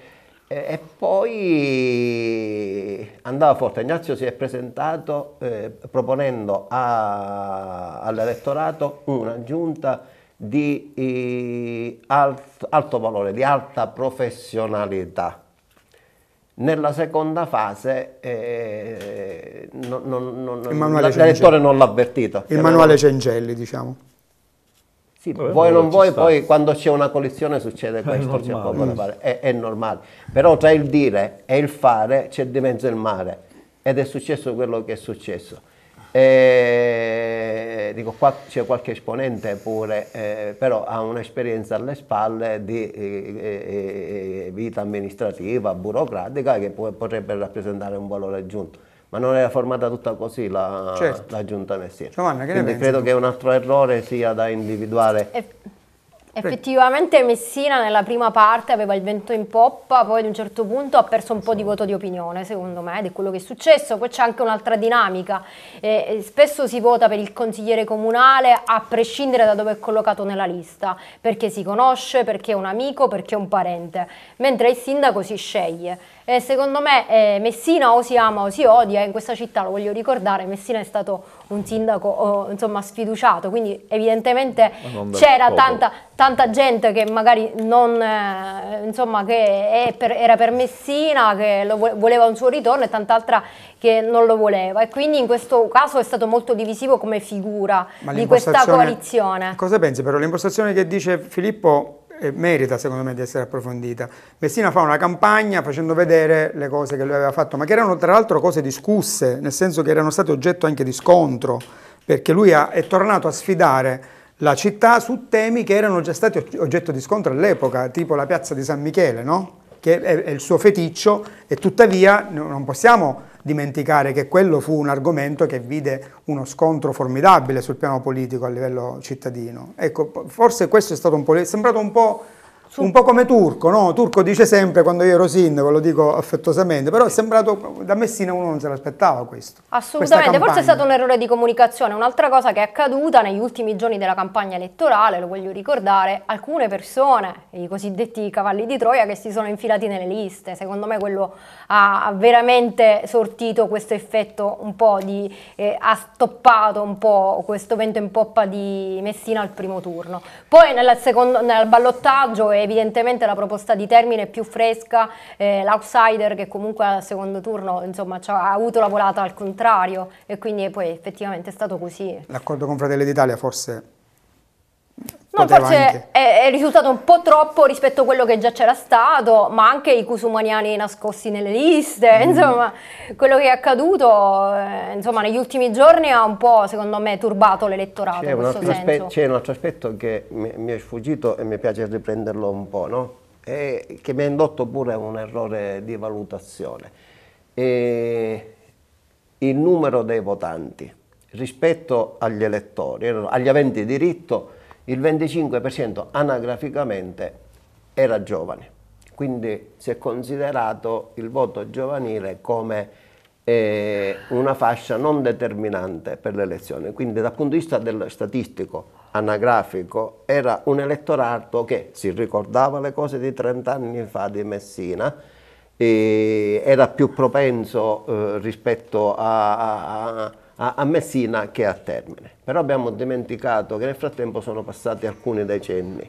eh, e poi andava forte. Ignazio si è presentato eh, proponendo a- all'elettorato una giunta di eh, alt- alto valore, di alta professionalità. Nella seconda fase eh, non- non- non- l'elettore non l'ha avvertito. Il manuale Cengelli, diciamo. Sì, Vabbè, vuoi o non vuoi, sta. poi quando c'è una collizione succede questo, c'è normale. poco da fare, è, è normale. Però tra il dire e il fare c'è di mezzo il mare ed è successo quello che è successo. E, dico, qua c'è qualche esponente pure, eh, però ha un'esperienza alle spalle di eh, eh, vita amministrativa, burocratica che può- potrebbe rappresentare un valore aggiunto. Ma non era formata tutta così la, Certo. la giunta Messina. Giovanna, che Quindi credo tu? che un altro errore sia da individuare. Eff- Effettivamente Messina nella prima parte aveva il vento in poppa, poi ad un certo punto ha perso un po' di voto di opinione, secondo me, ed è quello che è successo. Poi c'è anche un'altra dinamica. Eh, eh, spesso si vota per il consigliere comunale a prescindere da dove è collocato nella lista, perché si conosce, perché è un amico, perché è un parente, mentre il sindaco si sceglie. E secondo me eh, Messina o si ama o si odia, in questa città lo voglio ricordare, Messina è stato un sindaco oh, insomma sfiduciato, quindi evidentemente c'era tanta, tanta gente che magari non, eh, insomma, che è per- era per Messina, che voleva un suo ritorno e tant'altra che non lo voleva e quindi in questo caso è stato molto divisivo come figura di questa coalizione. Cosa pensi però? L'impostazione che dice Filippo eh, merita secondo me di essere approfondita. Messina fa una campagna facendo vedere le cose che lui aveva fatto, ma che erano tra l'altro cose discusse, nel senso che erano state oggetto anche di scontro, perché lui ha- è tornato a sfidare la città su temi che erano già stati og- oggetto di scontro all'epoca, tipo la piazza di San Michele, no? che è, è il suo feticcio e tuttavia no- non possiamo dimenticare che quello fu un argomento che vide uno scontro formidabile sul piano politico a livello cittadino. Ecco, forse questo è stato un po', è sembrato un po', un po' come Turco, no? Turco dice sempre quando io ero sindaco, lo dico affettuosamente, però è sembrato, da Messina uno non se l'aspettava questo. Assolutamente, forse è stato un errore di comunicazione. Un'altra cosa che è accaduta negli ultimi giorni della campagna elettorale, lo voglio ricordare, alcune persone, i cosiddetti cavalli di Troia, che si sono infilati nelle liste. Secondo me quello ha veramente sortito questo effetto un po' di... eh, ha stoppato un po' questo vento in poppa di Messina al primo turno. Poi nel, secondo, nel ballottaggio evidentemente la proposta di termine è più fresca, eh, l'outsider che comunque al secondo turno insomma ha avuto la volata al contrario e quindi poi effettivamente è stato così. L'accordo con Fratelli d'Italia forse No, forse anche- è, è risultato un po' troppo rispetto a quello che già c'era stato, ma anche i cusumaniani nascosti nelle liste, Mm. insomma, quello che è accaduto eh, insomma, negli ultimi giorni ha un po', secondo me, turbato l'elettorato C'è un, altro aspe- c'è un altro aspetto che mi, mi è sfuggito e mi piace riprenderlo un po', no? E che mi ha indotto pure a un errore di valutazione. E il numero dei votanti rispetto agli elettori, agli aventi diritto, il 25% anagraficamente era giovane. Quindi si è considerato il voto giovanile come eh, una fascia non determinante per le elezioni. Quindi dal punto di vista del statistico, anagrafico, era un elettorato che si ricordava le cose di 30 anni fa di Messina, era più propenso eh, rispetto a- a- a Messina che a Termine. Però abbiamo dimenticato che nel frattempo sono passati alcuni decenni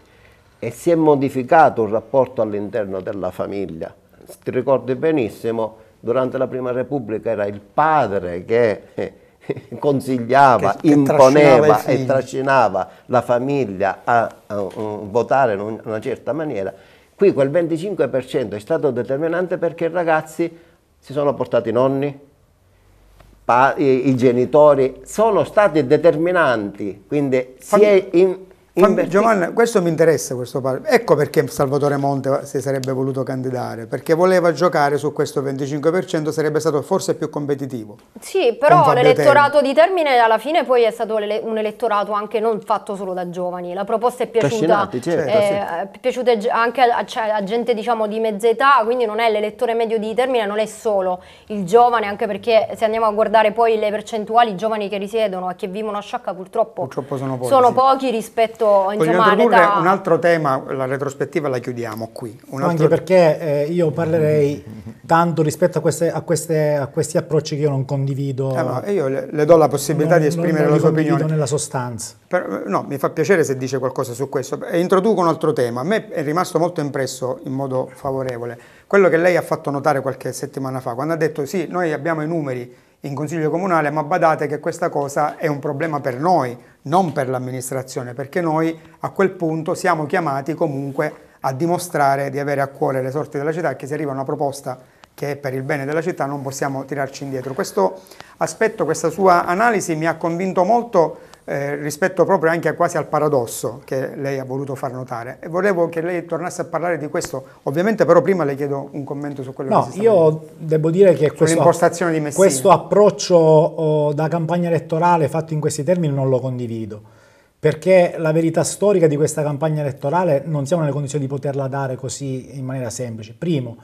e si è modificato un rapporto all'interno della famiglia. Ti ricordi benissimo, durante la Prima Repubblica era il padre che eh, consigliava, Che- che trascinava imponeva figli. e trascinava la famiglia a, a, uh, votare in un- una certa maniera. Qui quel 25% è stato determinante perché i ragazzi si sono portati i nonni, i, genitori, sono stati determinanti, quindi si è in- Fammi, Giovanni, questo mi interessa, questo ecco perché Salvatore Monte si sarebbe voluto candidare, perché voleva giocare su questo 25%, sarebbe stato forse più competitivo. Sì, però l'elettorato di Termine alla fine poi è stato un elettorato anche non fatto solo da giovani, la proposta è piaciuta, certo, eh, sì. è piaciuta anche a, cioè, a, gente diciamo di mezza età, quindi non è l'elettore medio di Termine, non è solo il giovane, anche perché se andiamo a guardare poi le percentuali, i giovani che risiedono e che vivono a Sciacca purtroppo, purtroppo sono pochi, sono sì. pochi rispetto molto insomma, introdurre un altro tema, la retrospettiva la chiudiamo qui. Un altro... Anche perché eh, io parlerei tanto rispetto a, queste, a, queste, a, questi approcci che io non condivido. Eh, no, io le, le, do la possibilità non, di esprimere non, non la sua opinione. nella sostanza. Per, no, mi fa piacere se dice qualcosa su questo. E introduco un altro tema. A me è rimasto molto impresso in modo favorevole quello che lei ha fatto notare qualche settimana fa, quando ha detto sì, noi abbiamo i numeri in Consiglio Comunale, ma badate che questa cosa è un problema per noi, non per l'amministrazione, perché noi a quel punto siamo chiamati comunque a dimostrare di avere a cuore le sorti della città e che se arriva una proposta che è per il bene della città non possiamo tirarci indietro. Questo aspetto, questa sua analisi mi ha convinto molto eh, rispetto proprio anche quasi al paradosso che lei ha voluto far notare. E volevo che lei tornasse a parlare di questo, ovviamente però prima le chiedo un commento su quello no, che si sta io vedendo. devo dire che questo, questo approccio oh, da campagna elettorale fatto in questi termini non lo condivido perché la verità storica di questa campagna elettorale non siamo nelle condizioni di poterla dare così in maniera semplice. Primo,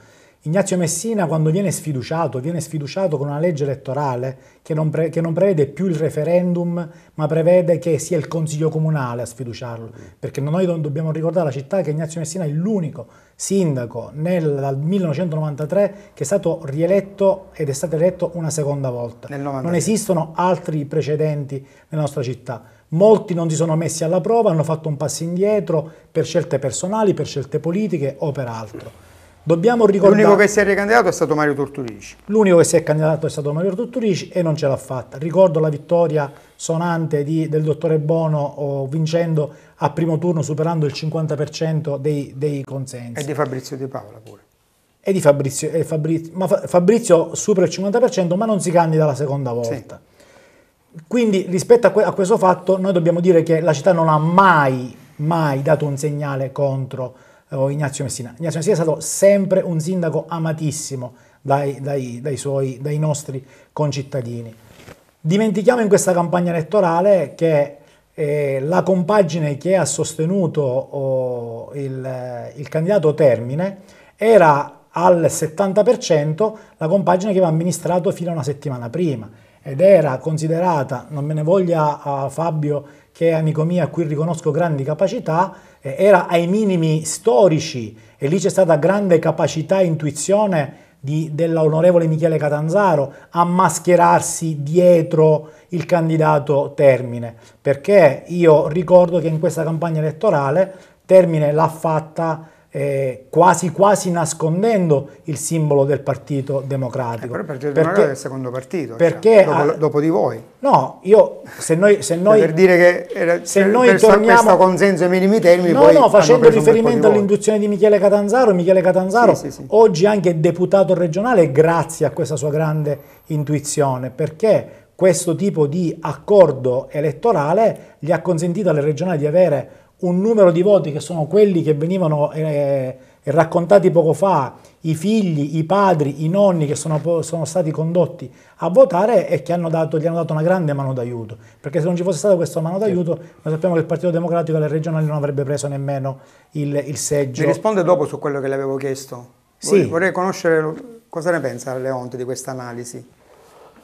Ignazio Messina quando viene sfiduciato, viene sfiduciato con una legge elettorale che non, pre- che non, prevede più il referendum, ma prevede che sia il Consiglio Comunale a sfiduciarlo. Perché noi dobbiamo ricordare alla città che Ignazio Messina è l'unico sindaco nel, dal 1993 che è stato rieletto ed è stato eletto una seconda volta. Non esistono altri precedenti nella nostra città. Molti non si sono messi alla prova, hanno fatto un passo indietro per scelte personali, per scelte politiche o per altro. Dobbiamo ricordare... L'unico che si è ricandidato è stato Mario Turturici. L'unico che si è candidato è stato Mario Turturici e non ce l'ha fatta. Ricordo la vittoria sonante di, del dottore Bono oh, vincendo a primo turno superando il 50% dei, dei, consensi. E di Fabrizio Di Paola pure. E di Fabrizio, e Fabrizio, ma Fabrizio supera il 50% ma non si candida la seconda volta. Sì. Quindi rispetto a, que a questo fatto noi dobbiamo dire che la città non ha mai, mai dato un segnale contro Ignazio Messina. Ignazio Messina è stato sempre un sindaco amatissimo dai, dai, dai, suoi, dai nostri concittadini. Dimentichiamo in questa campagna elettorale che eh, la compagine che ha sostenuto oh, il, il, candidato Termine era al 70% la compagine che aveva amministrato fino a una settimana prima ed era considerata, non me ne voglia uh, Fabio che è amico mio a cui riconosco grandi capacità, eh, era ai minimi storici e lì c'è stata grande capacità e intuizione dell'onorevole Michele Catanzaro a mascherarsi dietro il candidato Termine, perché io ricordo che in questa campagna elettorale Termine l'ha fatta eh, quasi quasi nascondendo il simbolo del Partito Democratico. Eh, però il Partito Democratico è il secondo partito, perché, cioè, dopo, dopo, di voi. No, io se noi... Se noi per dire che era, se noi per torniamo, questo consenso ai minimi termini... No, no, facendo riferimento all'induzione di Michele Catanzaro, Michele Catanzaro sì, sì, sì. oggi anche deputato regionale grazie a questa sua grande intuizione, perché questo tipo di accordo elettorale gli ha consentito alle regionali di avere un numero di voti che sono quelli che venivano eh, raccontati poco fa, i figli, i padri, i nonni che sono, sono stati condotti a votare e che hanno dato, gli hanno dato una grande mano d'aiuto. Perché se non ci fosse stata questa mano d'aiuto, noi sappiamo che il Partito Democratico alle regionali non avrebbe preso nemmeno il, il seggio. Mi risponde dopo su quello che le avevo chiesto? Sì. Vorrei conoscere cosa ne pensa Leonte di questa analisi.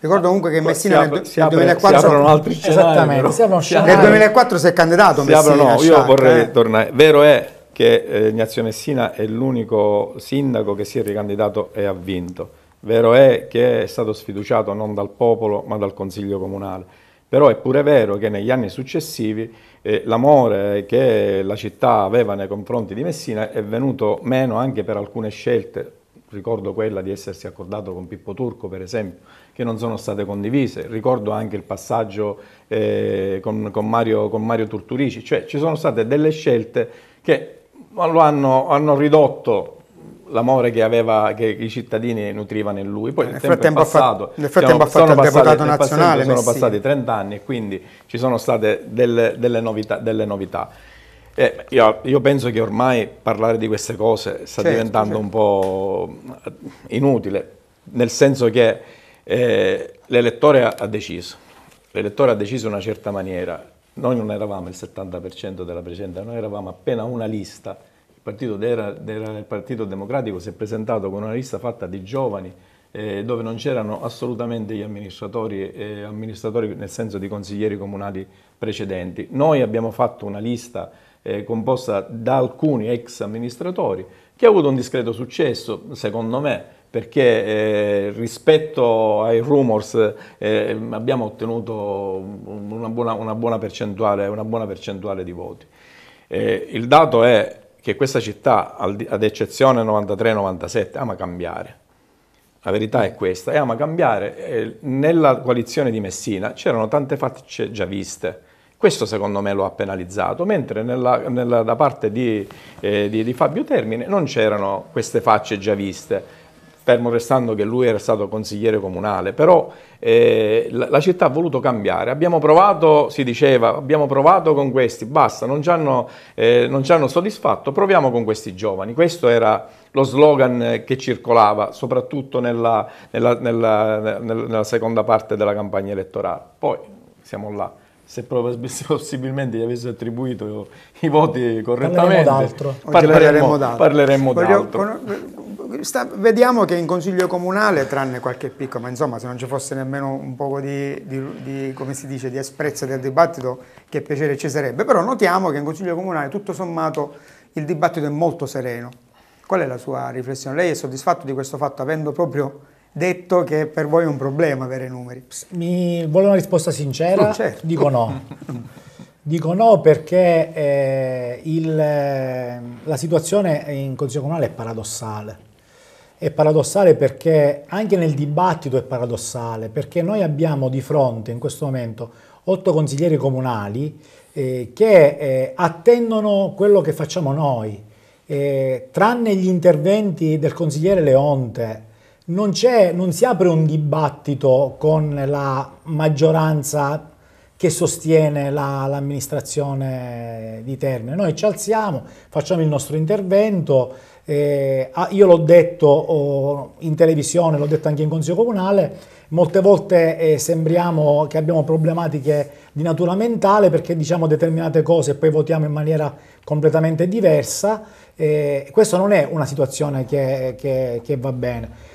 Ricordo comunque che Messina nel, si nel 2004 si aprono altri scenari, si nel 2004 si è candidato si Messina. Aprono, io Sciacca, vorrei eh. tornare. Vero è che eh, Ignazio Messina è l'unico sindaco che si è ricandidato e ha vinto. Vero è che è stato sfiduciato non dal popolo ma dal Consiglio Comunale. Però è pure vero che negli anni successivi eh, l'amore che la città aveva nei confronti di Messina è venuto meno anche per alcune scelte ricordo quella di essersi accordato con Pippo Turco per esempio, che non sono state condivise, ricordo anche il passaggio eh, con, con, Mario, con, Mario, Turturici, cioè ci sono state delle scelte che lo hanno, hanno ridotto l'amore che, aveva, che i cittadini nutrivano in lui. Poi nel frattempo, passato, nel frattempo ha fatto il deputato nazionale. Sono passati 30 anni e quindi ci sono state delle, delle, novità, delle novità. Eh, io, io, penso che ormai parlare di queste cose sta certo, diventando certo. un po' inutile, nel senso che eh, l'elettore ha, deciso, l'elettore ha deciso in una certa maniera, noi non eravamo il 70% della precedente, noi eravamo appena una lista, il partito, era il partito Democratico si è presentato con una lista fatta di giovani eh, dove non c'erano assolutamente gli amministratori, eh, amministratori nel senso di consiglieri comunali precedenti. Noi abbiamo fatto una lista eh, composta da alcuni ex amministratori che ha avuto un discreto successo, secondo me, perché eh, rispetto ai rumors eh, abbiamo ottenuto una buona, una, buona una buona, percentuale, di voti. Eh, il dato è che questa città, ad eccezione 93-97, ama cambiare. La verità è questa, e ama cambiare. Nella coalizione di Messina c'erano tante facce già viste, questo secondo me lo ha penalizzato, mentre nella, nella, da parte di, eh, di, di Fabio Termine non c'erano queste facce già viste fermo restando che lui era stato consigliere comunale, però eh, la, la, città ha voluto cambiare. Abbiamo provato, si diceva, abbiamo provato con questi, basta, non ci hanno, eh, non ci hanno soddisfatto, proviamo con questi giovani. Questo era lo slogan che circolava, soprattutto nella, nella, nella, nella seconda parte della campagna elettorale. Poi siamo là se possibilmente gli avesse attribuito i voti correttamente, parleremo d'altro. Parleremo, d'altro. Parleremo d'altro. Sta, vediamo che in consiglio comunale, tranne qualche picco, ma insomma se non ci fosse nemmeno un po' di, di, di, come si dice, di asprezza del dibattito, che piacere ci sarebbe, però notiamo che in consiglio comunale tutto sommato il dibattito è molto sereno. Qual è la sua riflessione? Lei è soddisfatto di questo fatto avendo proprio detto che per voi è un problema avere numeri? Mi vuole una risposta sincera? Certo. Dico no. Dico no perché eh, il, la situazione in Consiglio Comunale è paradossale. È paradossale perché anche nel dibattito è paradossale, perché noi abbiamo di fronte in questo momento otto consiglieri comunali eh, che eh, attendono quello che facciamo noi. Eh, tranne gli interventi del consigliere Leonte, non, non si apre un dibattito con la maggioranza che sostiene la, l'amministrazione di Termine. Noi ci alziamo, facciamo il nostro intervento, eh, ah, io l'ho detto oh, in televisione, l'ho detto anche in Consiglio Comunale, molte volte eh, sembriamo che abbiamo problematiche di natura mentale perché diciamo determinate cose e poi votiamo in maniera completamente diversa. Eh, questa non è una situazione che, che, che va bene.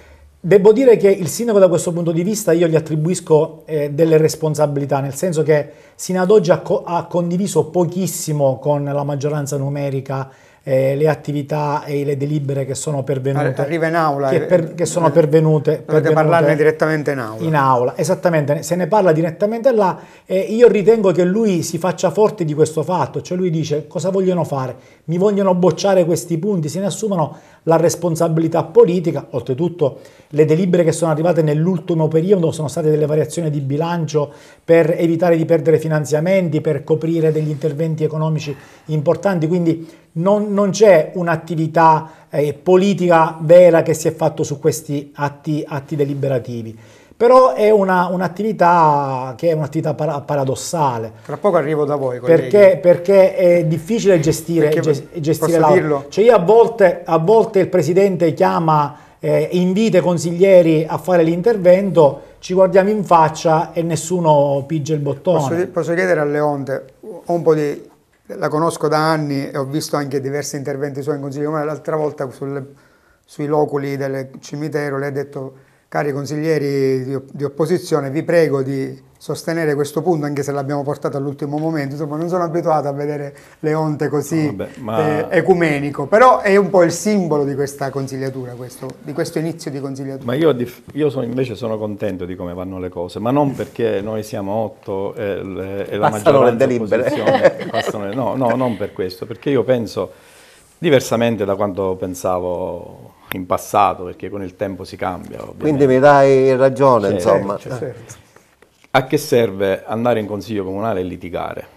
Devo dire che il sindaco da questo punto di vista io gli attribuisco eh, delle responsabilità, nel senso che sino ad oggi ha, co- ha condiviso pochissimo con la maggioranza numerica eh, le attività e le delibere che sono pervenute. Arriva in aula. Che, per, che sono pervenute. Dovete parlarne direttamente in aula. In aula, esattamente, se ne parla direttamente là e io ritengo che lui si faccia forte di questo fatto, cioè lui dice cosa vogliono fare, mi vogliono bocciare questi punti, se ne assumono la responsabilità politica, oltretutto le delibere che sono arrivate nell'ultimo periodo sono state delle variazioni di bilancio per evitare di perdere finanziamenti, per coprire degli interventi economici importanti, quindi non, non c'è un'attività eh, politica vera che si è fatta su questi atti, atti deliberativi però è una, un'attività che è un'attività paradossale. Tra poco arrivo da voi, perché, perché, è difficile gestire, perché, gestire l'aula. Cioè io a volte, a volte il presidente chiama, eh, invita i consiglieri a fare l'intervento, ci guardiamo in faccia e nessuno pigia il bottone. Posso, posso chiedere a Leonte, ho un po' di la conosco da anni e ho visto anche diversi interventi suoi in consiglio comunale, l'altra volta sulle, sui loculi del cimitero le ha detto cari consiglieri di, di, opposizione vi prego di sostenere questo punto anche se l'abbiamo portato all'ultimo momento, insomma non sono abituato a vedere Leonte così vabbè, ma... eh, ecumenico, però è un po' il simbolo di questa consigliatura, questo, di questo inizio di consigliatura. Ma io, io sono, invece sono contento di come vanno le cose, ma non perché noi siamo otto e, le, e la Passano maggioranza delibere. no, no, non per questo, perché io penso diversamente da quanto pensavo in passato, perché con il tempo si cambia. Ovviamente. Quindi mi dai ragione, certo, insomma. Certo. A che serve andare in consiglio comunale e litigare?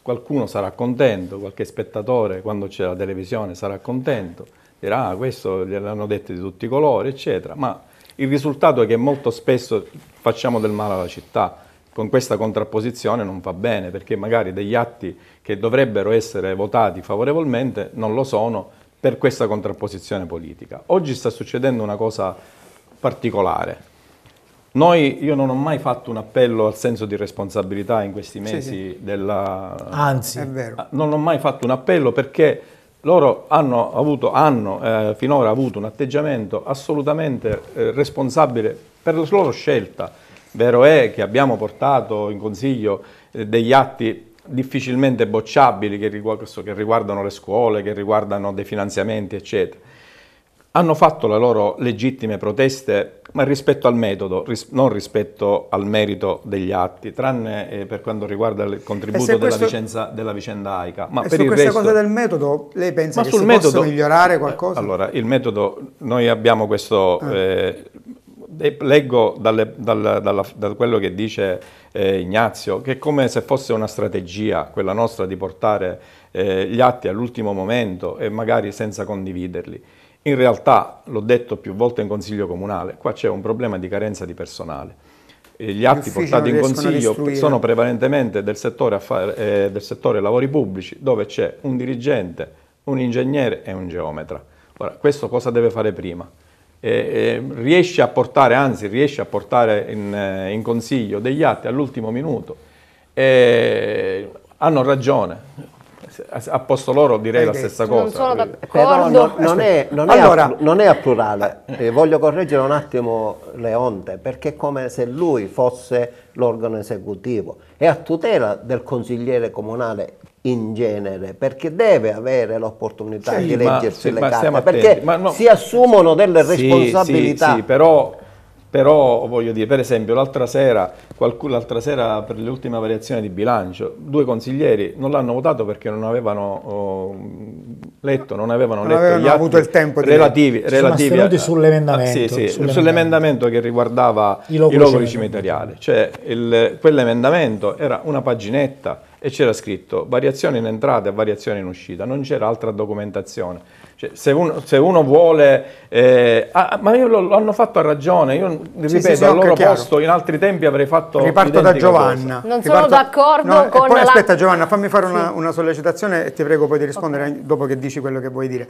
Qualcuno sarà contento, qualche spettatore quando c'è la televisione sarà contento, dirà ah, questo gliel'hanno detto di tutti i colori, eccetera, ma il risultato è che molto spesso facciamo del male alla città, con questa contrapposizione non va bene, perché magari degli atti che dovrebbero essere votati favorevolmente non lo sono per questa contrapposizione politica. Oggi sta succedendo una cosa particolare. Noi, io non ho mai fatto un appello al senso di responsabilità in questi mesi sì, sì. della... Anzi, è vero. Ah, non ho mai fatto un appello perché loro hanno, avuto, hanno eh, finora avuto un atteggiamento assolutamente eh, responsabile per la loro scelta. Vero è che abbiamo portato in consiglio eh, degli atti difficilmente bocciabili che, che riguardano le scuole, che riguardano dei finanziamenti, eccetera. Hanno fatto le loro legittime proteste, ma rispetto al metodo, ris non rispetto al merito degli atti, tranne eh, per quanto riguarda il contributo questo... della, vicenza, della, vicenda AICA. Ma e per su questa resto... cosa del metodo, lei pensa che si metodo... possa migliorare qualcosa? Allora, il metodo, noi abbiamo questo... Ah. Eh, leggo dalle, dal, dalla, da quello che dice eh, Ignazio, che è come se fosse una strategia, quella nostra, di portare eh, gli atti all'ultimo momento e magari senza condividerli. In realtà, l'ho detto più volte in Consiglio Comunale, qua c'è un problema di carenza di personale. Gli atti portati in Consiglio sono prevalentemente del settore, affari, eh, del settore lavori pubblici, dove c'è un dirigente, un ingegnere e un geometra. Ora, questo cosa deve fare prima? Eh, riesce a portare, anzi riesce a portare in, eh, in consiglio degli atti all'ultimo minuto, eh, hanno ragione. A posto loro direi la stessa cosa. Non sono d'accordo. Non, non, è, non, allora, è, non è a plurale. Eh, voglio correggere un attimo Leonte, perché è come se lui fosse l'organo esecutivo. È a tutela del consigliere comunale in genere, perché deve avere l'opportunità sì, di leggersi ma, le sì, carte, perché no, si assumono delle responsabilità. Sì, sì, però, però voglio dire, per esempio l'altra sera, l'altra sera per l'ultima variazione di bilancio, due consiglieri non l'hanno votato perché non avevano oh, letto, non avevano non letto avevano gli atti avuto il tempo di relativi, relativi a, sull'emendamento, sì, sì, sull'emendamento. che riguardava i loculi cimiteriali, cioè il, quell'emendamento era una paginetta e c'era scritto variazione in entrata e variazione in uscita, non c'era altra documentazione. Cioè, se, uno, se, uno, vuole, eh, ah, ma io lo, hanno fatto a ragione, io ripeto, sì, sì, sì, al loro posto in altri tempi avrei fatto... Riparto da Giovanna. Cosa. Non sono d'accordo no, con... Poi, la... Aspetta Giovanna, fammi fare una, una, sollecitazione e ti prego poi di rispondere okay. dopo che dici quello che vuoi dire.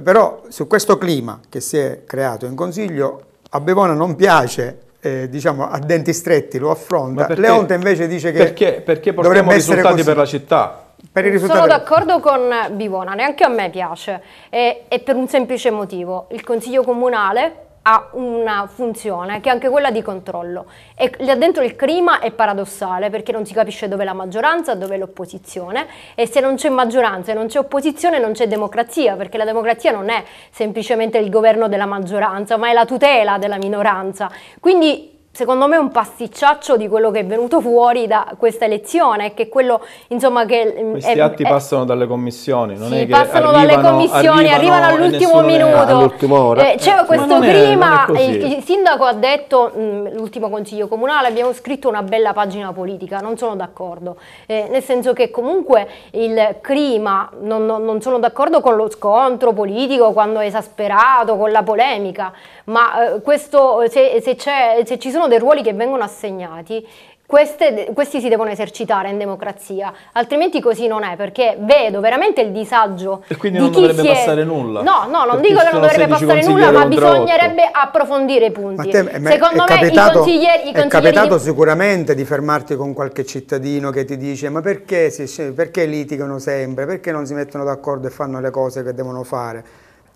Però su questo clima che si è creato in Consiglio, a Bevona non piace eh, diciamo, a denti stretti lo affronta. Perché, Leonte invece dice che perché, perché portiamo risultati per la città. Per Sono d'accordo con Bivona, neanche a me piace, e, e per un semplice motivo. Il Consiglio Comunale ha una funzione che è anche quella di controllo e là dentro il clima è paradossale perché non si capisce dove è la maggioranza, dove è l'opposizione e se non c'è maggioranza e non c'è opposizione non c'è democrazia perché la democrazia non è semplicemente il governo della maggioranza ma è la tutela della minoranza. Quindi secondo me un pasticciaccio di quello che è venuto fuori da questa elezione, che quello insomma che... Mm, Questi è, atti è, passano dalle commissioni, non sì, è che passano arrivano, dalle commissioni, arrivano, arrivano all'ultimo minuto. Eh, c'è eh, questo clima, il, il, sindaco ha detto, mm, l'ultimo consiglio comunale, abbiamo scritto una bella pagina politica, non sono d'accordo, eh, nel senso che comunque il clima, non, non, non sono d'accordo con lo scontro politico quando è esasperato, con la polemica, ma eh, questo, se, se, se ci sono dei ruoli che vengono assegnati, queste, questi si devono esercitare in democrazia, altrimenti così non è, perché vedo veramente il disagio. E quindi non dovrebbe passare nulla. No, no, non dico che non dovrebbe passare nulla, ma bisognerebbe approfondire i punti. Te, Secondo me capitato, i consiglieri, i consiglieri È capitato di... sicuramente di fermarti con qualche cittadino che ti dice ma perché, si, perché litigano sempre, perché non si mettono d'accordo e fanno le cose che devono fare?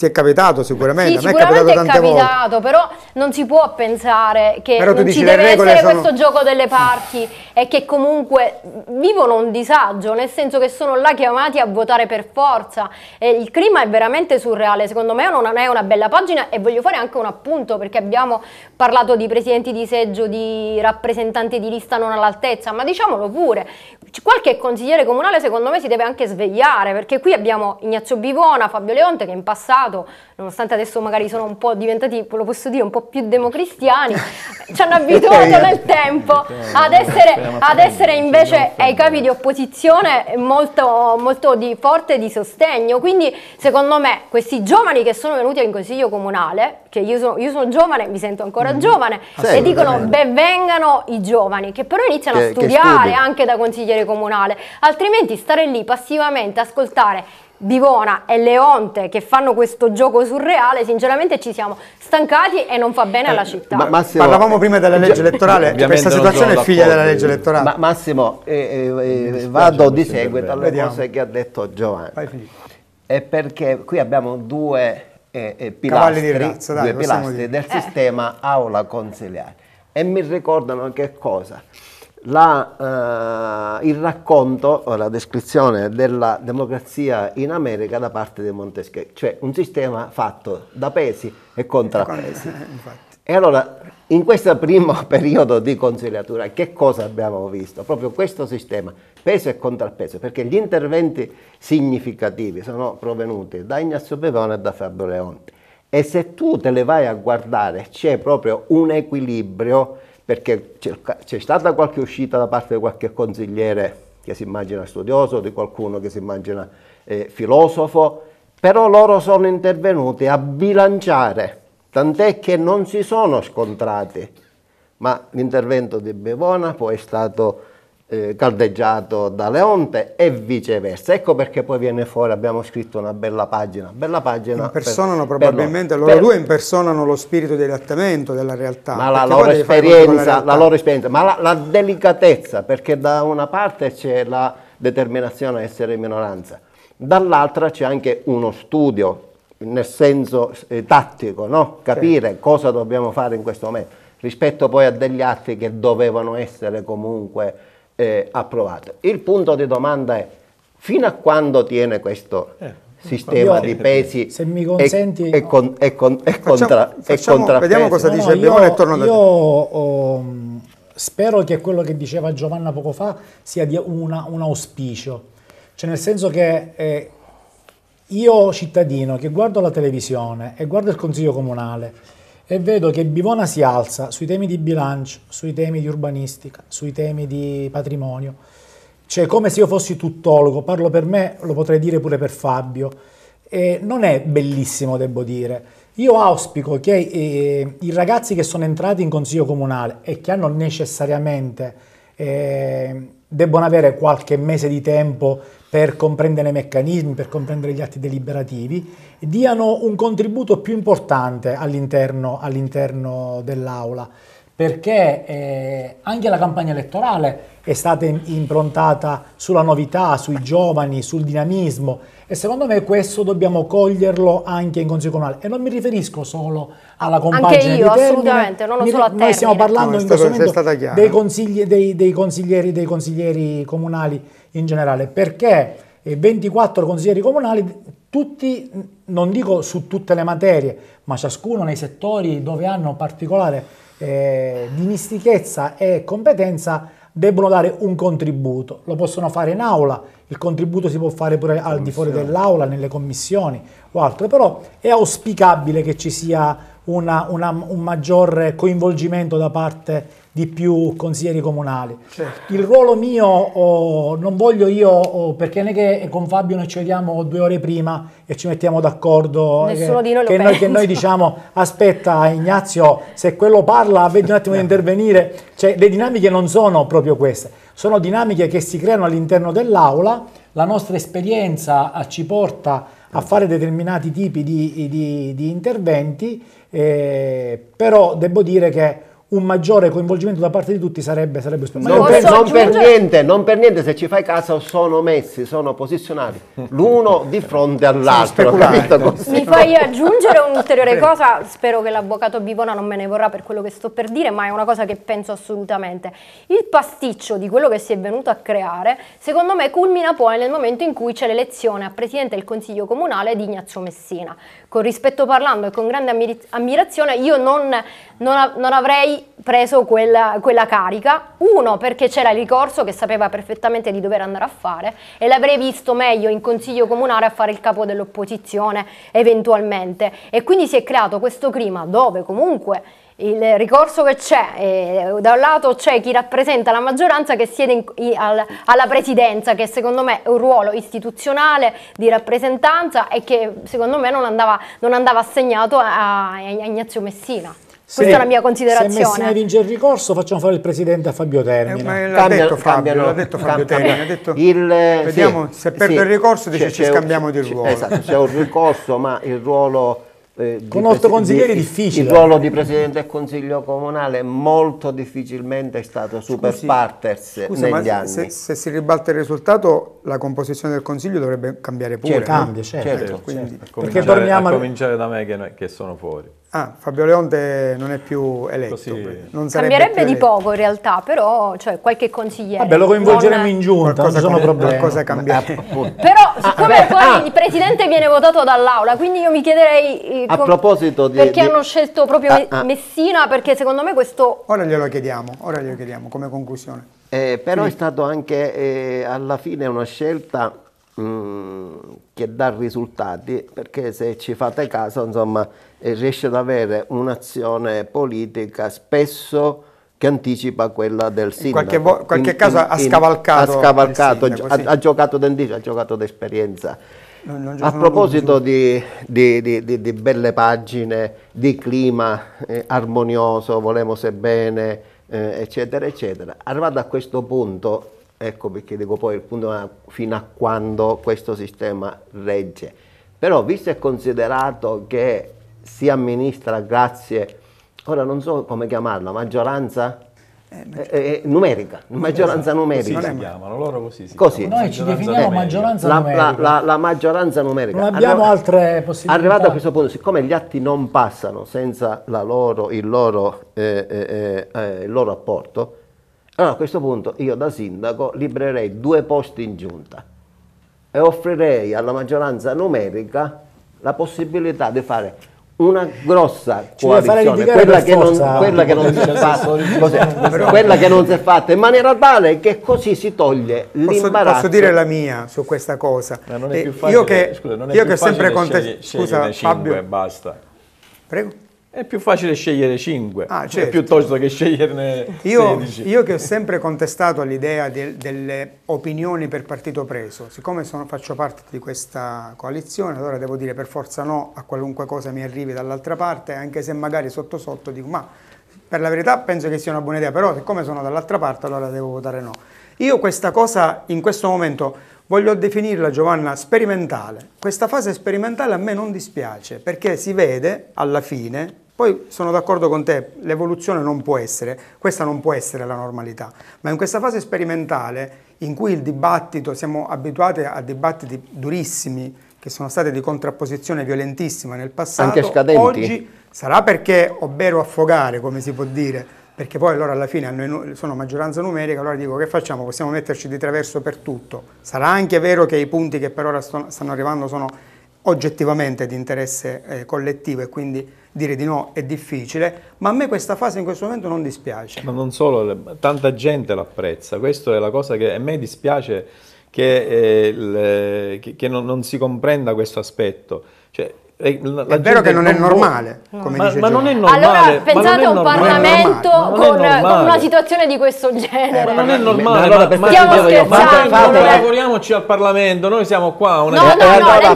Ti è capitato sicuramente, sì, me è capitato è capitato, però non si può pensare che però non ci deve essere sono... questo gioco delle parti e che comunque vivono un disagio, nel senso che sono là chiamati a votare per forza. E il clima è veramente surreale, secondo me non è una bella pagina e voglio fare anche un appunto perché abbiamo parlato di presidenti di seggio, di rappresentanti di lista non all'altezza, ma diciamolo pure, qualche consigliere comunale secondo me si deve anche svegliare, perché qui abbiamo Ignazio Bivona, Fabio Leonte che in passato, nonostante adesso magari sono un po' diventati, lo posso dire, un po' più democristiani, ci hanno abituato nel tempo ad essere, ad essere invece ai capi di opposizione molto, molto di forte di sostegno. Quindi secondo me questi giovani che sono venuti in consiglio comunale, che io sono, io sono giovane, mi sento ancora mm. giovane, e dicono benvengano i giovani, che però iniziano che, a studiare anche da consigliere comunale, altrimenti stare lì passivamente, ascoltare Bivona e Leonte che fanno questo gioco surreale, sinceramente ci siamo stancati e non fa bene alla eh, città. Ma Massimo, Parlavamo prima della legge elettorale, questa situazione è figlia della legge elettorale. Ma Massimo, eh, eh, vado di seguito alle Vediamo. cose che ha detto Giovanni. È perché qui abbiamo due eh, eh pilastri, razza, dai, due pilastri del sistema aula consiliare e mi ricordano che cosa? La, uh, il racconto o la descrizione della democrazia in America da parte di Montesquieu, cioè un sistema fatto da pesi e contrappesi. E allora, in questo primo periodo di consigliatura, che cosa abbiamo visto? Proprio questo sistema, peso e contrappeso, perché gli interventi significativi sono provenuti da Ignazio Bevone e da Fabio Leonti. E se tu te le vai a guardare, c'è proprio un equilibrio perché c'è stata qualche uscita da parte di qualche consigliere che si immagina studioso, di qualcuno che si immagina eh, filosofo, però loro sono intervenuti a bilanciare, tant'è che non si sono scontrati, ma l'intervento di Bevona poi è stato eh, caldeggiato da Leonte e viceversa. Ecco perché poi viene fuori, abbiamo scritto una bella pagina. Bella pagina impersonano per, probabilmente, per loro, loro due impersonano lo spirito di adattamento della realtà. Ma la loro, esperienza, la loro esperienza, ma la, la delicatezza, perché da una parte c'è la determinazione a essere minoranza, dall'altra c'è anche uno studio nel senso eh, tattico, no? capire sì. cosa dobbiamo fare in questo momento, rispetto poi a degli atti che dovevano essere comunque eh, approvate. Il punto di domanda è fino a quando tiene questo eh, sistema di pesi se mi consenti, e, e, con, e, con, e, contra, facciamo, e Vediamo cosa no, dice no, io, torno da io oh, spero che quello che diceva Giovanna poco fa sia una, un auspicio, cioè nel senso che eh, io cittadino che guardo la televisione e guardo il consiglio comunale e vedo che Bivona si alza sui temi di bilancio, sui temi di urbanistica, sui temi di patrimonio. Cioè, come se io fossi tuttologo, parlo per me, lo potrei dire pure per Fabio. E non è bellissimo, devo dire. Io auspico che eh, i ragazzi che sono entrati in consiglio comunale e che hanno necessariamente eh, debbono avere qualche mese di tempo per comprendere i meccanismi, per comprendere gli atti deliberativi, diano un contributo più importante all'interno, all'interno dell'Aula, perché eh, anche la campagna elettorale è stata improntata sulla novità, sui giovani, sul dinamismo e secondo me questo dobbiamo coglierlo anche in Consiglio Comunale. E non mi riferisco solo alla compagine Anche io, assolutamente, non solo a termine. Noi stiamo parlando no, in questo momento dei, consigli, dei, dei, consiglieri, dei consiglieri comunali in generale, perché 24 consiglieri comunali, tutti, non dico su tutte le materie, ma ciascuno nei settori dove hanno particolare eh, dimistichezza e competenza, debbono dare un contributo. Lo possono fare in aula, il contributo si può fare pure al di fuori dell'aula, nelle commissioni o altro, però è auspicabile che ci sia una, una, un maggior coinvolgimento da parte di più consiglieri comunali. Certo. Il ruolo mio, oh, non voglio io, oh, perché non è che con Fabio noi ci vediamo due ore prima e ci mettiamo d'accordo, eh, Nessuno che, di noi che, noi, che, noi, diciamo aspetta Ignazio, se quello parla vedi un attimo di intervenire, cioè le dinamiche non sono proprio queste, sono dinamiche che si creano all'interno dell'aula, la nostra esperienza ci porta a fare determinati tipi di, di, di interventi, eh, però devo dire che un maggiore coinvolgimento da parte di tutti sarebbe, sarebbe non, per, non, per niente, non per niente, se ci fai caso, sono messi, sono posizionati l'uno di fronte all'altro. Mi fai aggiungere un'ulteriore cosa, spero che l'avvocato Bivona non me ne vorrà per quello che sto per dire, ma è una cosa che penso assolutamente. Il pasticcio di quello che si è venuto a creare, secondo me, culmina poi nel momento in cui c'è l'elezione a Presidente del Consiglio Comunale di Ignazio Messina. Con rispetto parlando e con grande ammirazione, io non, non, non avrei preso quella, quella, carica. Uno, perché c'era il ricorso che sapeva perfettamente di dover andare a fare e l'avrei visto meglio in consiglio comunale a fare il capo dell'opposizione eventualmente. E quindi si è creato questo clima dove comunque il ricorso che c'è, eh, da un lato c'è chi rappresenta la maggioranza che siede in, in, al, alla presidenza, che secondo me è un ruolo istituzionale di rappresentanza e che secondo me non andava, non andava assegnato a, a Ignazio Messina. Questa sì. è la mia considerazione. Se Messina vince il ricorso facciamo fare il presidente a Fabio Termine. Eh, l'ha cambia, detto Fabio, l'ha detto Fabio Termine. Detto, il, vediamo, sì, se perde sì, il ricorso dice ci scambiamo di ruolo. Esatto, c'è un ricorso ma il ruolo eh, con otto consiglieri è difficile. Il ruolo di Presidente del Consiglio Comunale molto difficilmente è stato super scusi, partes scusa, negli anni. Se, se, si ribalta il risultato la composizione del Consiglio dovrebbe cambiare pure. Certo, cambia, certo. certo, quindi, certo. Perché torniamo a cominciare da me che, che sono fuori. Ah, Fabio Leonte non è più eletto. Non Cambierebbe di poco in realtà, però cioè, qualche consigliere. Vabbè, lo coinvolgeremo non... in giunta, non sono problemi. Qualcosa cambia. però siccome ah, poi ah. il presidente viene votato dall'aula, quindi io mi chiederei eh, a proposito di, perché di... hanno scelto proprio ah, ah, Messina, perché secondo me questo... Ora glielo chiediamo, ora glielo chiediamo come conclusione. Eh, però sì. è stato anche eh, alla fine una scelta mh, mm, che dà risultati, perché se ci fate caso, insomma riesce ad avere un'azione politica spesso che anticipa quella del sindaco. In qualche, qualche in, caso in, ha scavalcato. Ha scavalcato, sindaco, ha, sì. ha, giocato d'indizio, ha giocato d'esperienza. A proposito di, di, di, di, belle pagine, di clima eh, armonioso, volemo bene, eh, eccetera, eccetera, arrivato a questo punto, ecco perché dico poi il punto fino a quando questo sistema regge. Però visto e considerato che si amministra grazie, ora non so come chiamarla, maggioranza eh, eh, eh, numerica, maggioranza esatto. numerica. Così si chiamano, loro così si così. Noi ci definiamo maggioranza la, numerica. La, la, la, maggioranza numerica. Non abbiamo Arriva, altre possibilità. Arrivato a questo punto, siccome gli atti non passano senza loro, il, loro, eh, eh, eh, il loro apporto, allora a questo punto io da sindaco libererei due posti in giunta e offrirei alla maggioranza numerica la possibilità di fare una grossa coalizione, quella che, non, quella, che non, si è fatta, quella che non si è fatta in maniera tale che così si toglie l'imbarazzo. Posso dire la mia su questa cosa? Ma non è più facile, io che, scusa, non è io più che sempre contestato. Scusa, Fabio. E basta. Prego. È più facile scegliere 5 ah, certo. piuttosto che sceglierne io, 16. Io che ho sempre contestato l'idea de, delle opinioni per partito preso, siccome sono, faccio parte di questa coalizione, allora devo dire per forza no a qualunque cosa mi arrivi dall'altra parte, anche se magari sotto sotto dico ma per la verità penso che sia una buona idea, però siccome sono dall'altra parte allora devo votare no. Io questa cosa in questo momento voglio definirla Giovanna sperimentale. Questa fase sperimentale a me non dispiace perché si vede alla fine poi sono d'accordo con te, l'evoluzione non può essere, questa non può essere la normalità, ma in questa fase sperimentale in cui il dibattito, siamo abituati a dibattiti durissimi, che sono stati di contrapposizione violentissima nel passato, Anche scadenti. oggi sarà perché ovvero affogare, come si può dire, perché poi allora alla fine sono maggioranza numerica, allora dico che facciamo? Possiamo metterci di traverso per tutto. Sarà anche vero che i punti che per ora stanno arrivando sono oggettivamente di interesse eh, collettivo e quindi dire di no è difficile, ma a me questa fase in questo momento non dispiace. Ma non solo, tanta gente l'apprezza, questa è la cosa che a me dispiace che, eh, le, che, che non, non, si comprenda questo aspetto. Cioè, è vero che non è normale, no. ma, ma, non è normale. Allora pensate a un Parlamento con, con, una situazione di questo genere. Eh, ma non è normale. Ma, allora, ma, stiamo scherzando. Ma non lavoriamoci al Parlamento, noi siamo qua. Una no, no, no, no,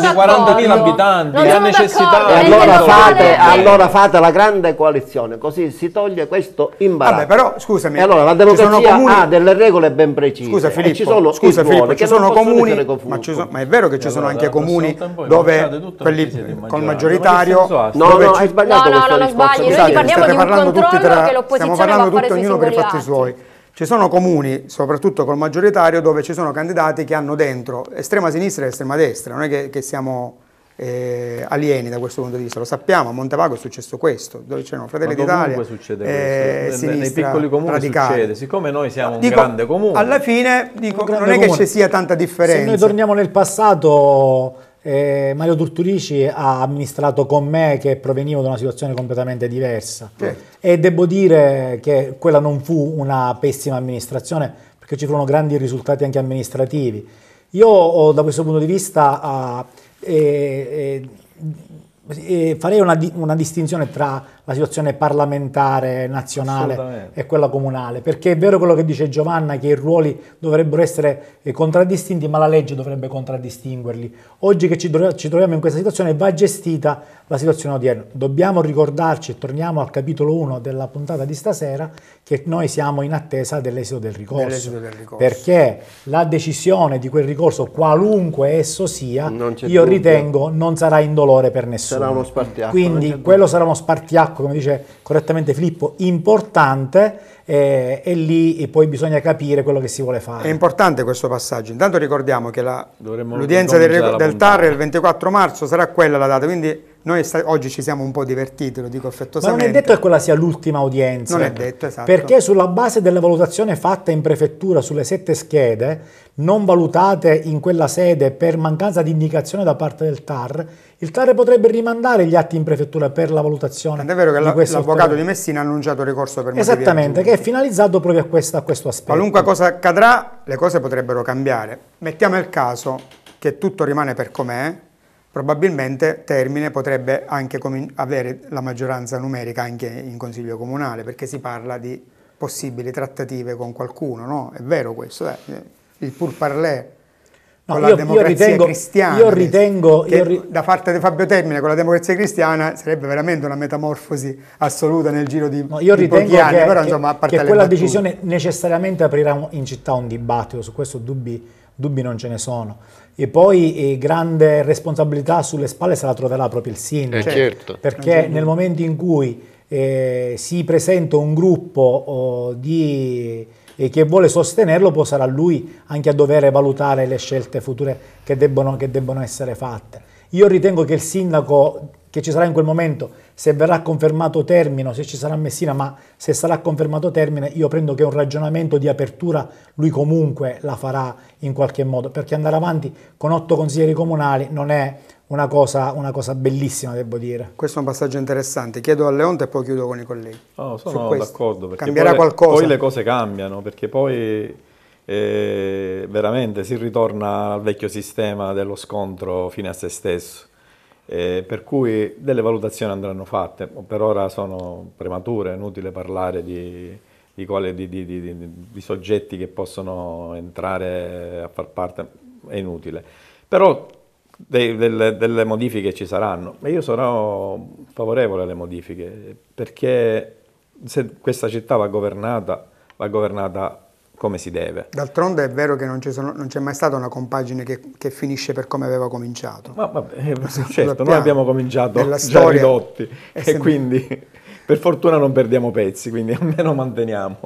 di 40.000 abitanti, la necessità. E allora fate, allora fate la grande coalizione, così si toglie questo imbarazzo. Vabbè, però scusami. E allora la democrazia ha delle regole ben precise. Scusa Filippo, ci sono scusa Filippo, ci sono comuni, ma è vero che ci sono anche comuni dove quelli col maggioritario. No, no, hai sbagliato no, no, no, non sbagli, noi parliamo di un controllo tra, che l'opposizione stiamo parlando tutti, ognuno per i fatti suoi. Ci sono comuni, soprattutto col maggioritario, dove ci sono candidati che hanno dentro estrema sinistra e estrema destra, non è che, che siamo eh, alieni da questo punto di vista, lo sappiamo, a Montevago è successo questo, dove c'erano Fratelli d'Italia. Ma succede eh, questo, eh, nei piccoli comuni radicale. succede, siccome noi siamo dico, un grande comune. Alla fine dico, non è comune. che ci sia tanta differenza. Se noi torniamo nel passato eh, Mario Turturici ha amministrato con me che provenivo da una situazione completamente diversa Sì. e devo dire che quella non fu una pessima amministrazione perché ci furono grandi risultati anche amministrativi. Io da questo punto di vista eh, eh, eh, farei una, una distinzione tra la situazione parlamentare nazionale e quella comunale, perché è vero quello che dice Giovanna che i ruoli dovrebbero essere eh, contraddistinti, ma la legge dovrebbe contraddistinguerli. Oggi che ci, tro- ci troviamo in questa situazione va gestita la situazione odierna. Dobbiamo ricordarci, e torniamo al capitolo 1 della puntata di stasera, che noi siamo in attesa dell'esito del ricorso. Del ricorso. Perché la decisione di quel ricorso, qualunque esso sia, io dubbio. ritengo non sarà indolore per nessuno. Sarà uno spartiacque, Quindi dubbio. quello sarà uno spartiacco, come dice correttamente Filippo, importante eh, e lì poi bisogna capire quello che si vuole È fare. importante questo passaggio. Intanto ricordiamo che l'udienza del, del TAR è il 24 marzo, sarà quella la data, quindi noi oggi ci siamo un po' divertiti, lo dico Ma non affettuosamente. è detto che quella sia l'ultima udienza. Non è detto, esatto. Perché sulla base della valutazione fatta in prefettura sulle sette schede, non valutate in quella sede per mancanza di indicazione da parte del TAR, il TAR potrebbe rimandare gli atti in prefettura per la valutazione. Tant'è vero che questo l'avvocato di Messina ha annunciato ricorso per motivi Esattamente, che è finalizzato proprio a, questa- a questo aspetto. Qualunque cosa accadrà, le cose potrebbero cambiare. Mettiamo il caso che tutto rimane per com'è, probabilmente Termine potrebbe anche avere la maggioranza numerica anche in Consiglio Comunale, perché si parla di possibili trattative con qualcuno, no? È vero questo, eh? il pur parler No, con io- la io democrazia ritengo- cristiana. io ritengo- che io ri- da parte di Fabio Termine con la democrazia cristiana sarebbe veramente una metamorfosi assoluta nel giro di, No, io di pochi anni, che, però che- insomma a parte che quella battute. decisione necessariamente aprirà in città un dibattito, su questo dubbi, dubbi non ce ne sono. E poi eh, grande responsabilità sulle spalle se la troverà proprio il sindaco. Eh, certo. Perché nel momento in cui eh, si presenta un gruppo oh, di, eh, che vuole sostenerlo, poi sarà lui anche a dover valutare le scelte future che debbono, che debbono essere fatte. Io ritengo che il sindaco che ci sarà in quel momento, se verrà confermato Termine, se ci sarà Messina, ma se sarà confermato Termine, io prendo che un ragionamento di apertura lui comunque la farà in qualche modo, perché andare avanti con otto consiglieri comunali non è una cosa, una cosa bellissima, devo dire. Questo è un passaggio interessante. Chiedo a Leonte e poi chiudo con i colleghi. No, sono d'accordo perché Cambierà poi, qualcosa? poi le cose cambiano perché poi eh, veramente si ritorna al vecchio sistema dello scontro fine a se stesso. Eh, per cui delle valutazioni andranno fatte, per ora sono premature, è inutile parlare di, di, quale- di- di- soggetti che possono entrare a far parte, è inutile. Però dei- delle, delle modifiche ci saranno, ma io sono favorevole alle modifiche perché se questa città va governata, va governata come si deve. D'altronde è vero che non, sono- non c'è mai stata una compagine che, che finisce per come aveva cominciato. Ma vabbè, eh, certo, noi abbiamo cominciato già ridotti e sempre- quindi per fortuna non perdiamo pezzi, quindi almeno manteniamo.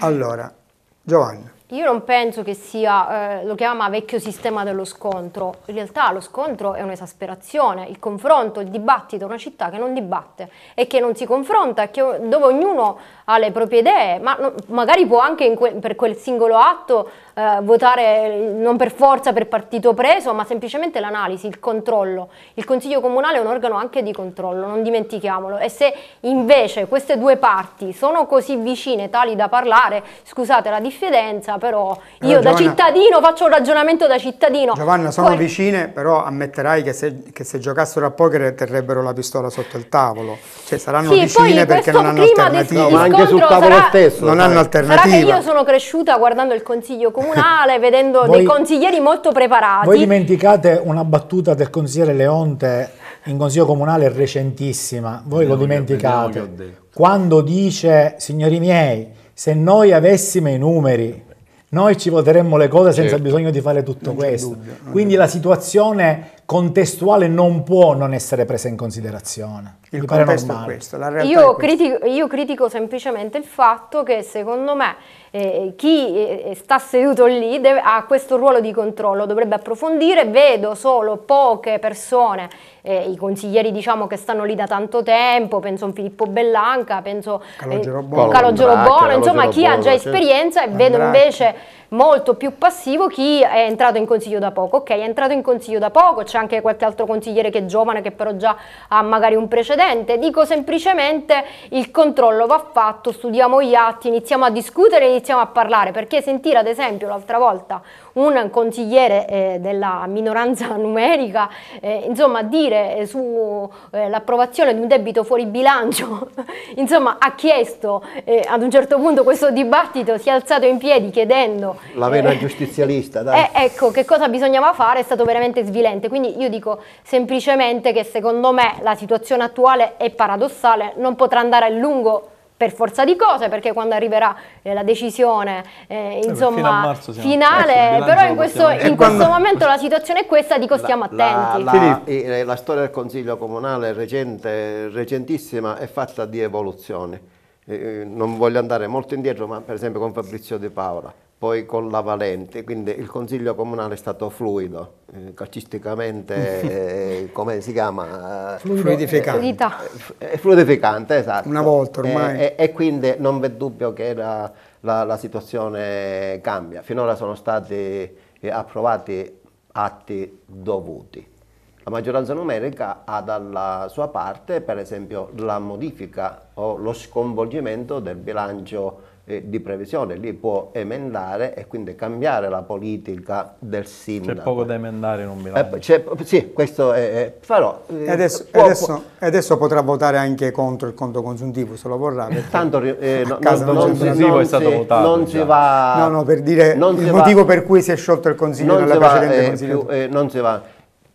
Allora, Giovanni, Io non penso che sia, eh, lo chiama vecchio sistema dello scontro, in realtà lo scontro è un'esasperazione, il confronto, il dibattito, una città che non dibatte e che non si confronta, che- dove ognuno ha le proprie idee, ma no- magari può anche que- per quel singolo atto eh, votare non per forza per partito preso, ma semplicemente l'analisi, il controllo. Il Consiglio Comunale è un organo anche di controllo, non dimentichiamolo. E se invece queste due parti sono così vicine, tali da parlare, scusate la diffidenza, però io Però, da Giovanna- cittadino faccio un ragionamento da cittadino. Giovanna sono Poi- vicine, però ammetterai che se, che se giocassero a poker terrebbero la pistola sotto il tavolo. Cioè saranno Sì, vicine perché non hanno clima di- alternativa. No, ma anche sul tavolo sarà- stesso. non hanno Sarà che io sono cresciuta guardando il consiglio comunale, vedendo Voi- dei consiglieri molto preparati. Voi dimenticate una battuta del consigliere Leonte in consiglio comunale recentissima, voi lo dimenticate, quando dice, signori miei, se noi avessimo i numeri, noi ci voteremmo le cose senza Certo. bisogno di fare tutto Non questo. dubbio, Quindi la situazione contestuale non può non essere presa in considerazione. Il contesto è questo, Io è critico, io critico semplicemente il fatto che secondo me eh, chi eh, sta seduto lì deve- ha questo ruolo di controllo, dovrebbe approfondire, vedo solo poche persone, eh, i consiglieri diciamo che stanno lì da tanto tempo, penso a un Filippo Bellanca, penso Calogero eh, Bono. Calogero Bracca, Bono, insomma chi ha già Bono, esperienza e vedo invece molto più passivo chi è entrato in consiglio da poco. Ok, è entrato in consiglio da poco, c'è anche qualche altro consigliere che è giovane che però già ha magari un precedente. Dico semplicemente il controllo va fatto, studiamo gli atti, iniziamo a discutere, iniziamo a parlare, perché sentire ad esempio l'altra volta un consigliere eh, della minoranza numerica, eh, insomma, dire eh, sull'approvazione di un debito fuori bilancio, insomma, ha chiesto eh, ad un certo punto questo dibattito, si è alzato in piedi chiedendo La vera eh, giustizialista, dai. eh, ecco, che cosa bisognava fare è stato veramente svilente. Quindi io dico semplicemente che secondo me la situazione attuale è paradossale, non potrà andare a lungo per forza di cose, perché quando arriverà eh, la decisione eh, fino a insomma, marzo siamo- finale, bilancio però in questo, in questo Quando- momento la situazione è questa, dico stiamo La- attenti. La, eh, la storia del Consiglio Comunale recente, recentissima è fatta di evoluzioni. Eh, non voglio andare molto indietro, ma per esempio con Fabrizio Di Paola, poi con la Valente, quindi il Consiglio Comunale è stato fluido, eh, calcisticamente, eh, come si chiama? Eh, Fluidificante. Fluidità. È fluidificante, esatto. Una volta ormai. E, e- quindi non v'è dubbio che la, la- la situazione cambia. Finora sono stati eh, approvati atti dovuti. La maggioranza numerica ha dalla sua parte, per esempio, la modifica o lo sconvolgimento del bilancio eh, di previsione. Lì può emendare e quindi cambiare la politica del C'è sindaco. poco da emendare in un Eh, bilancio. c'è- sì, questo è, però eh, E adesso, e può- adesso- e adesso potrà votare anche contro il conto consuntivo se lo vorrà. Tanto eh, no- non, non c'è si, consuntivo, non è stato si- votato non già. si va No, no, per dire il motivo va- per cui si è sciolto il consiglio non nella va, precedente eh, consiglio. più- eh, non si va.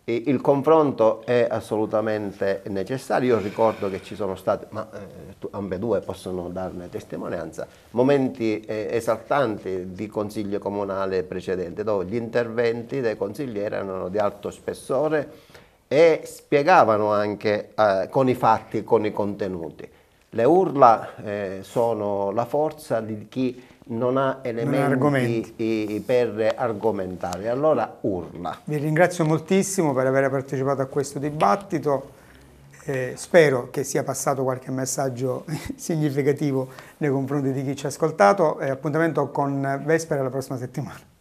Il confronto è assolutamente necessario. Io ricordo che ci sono stati, ma eh, ambedue possono darne testimonianza, momenti eh, esaltanti di consiglio comunale precedente, dove gli interventi dei consiglieri erano di alto spessore e spiegavano anche eh, con i fatti, con i contenuti. Le urla eh, sono la forza di chi non ha elementi eh, per argomentare, allora urla. Vi ringrazio moltissimo per aver partecipato a questo dibattito. Eh, spero che sia passato qualche messaggio significativo nei confronti di chi ci ha ascoltato e appuntamento con Vespera la prossima settimana.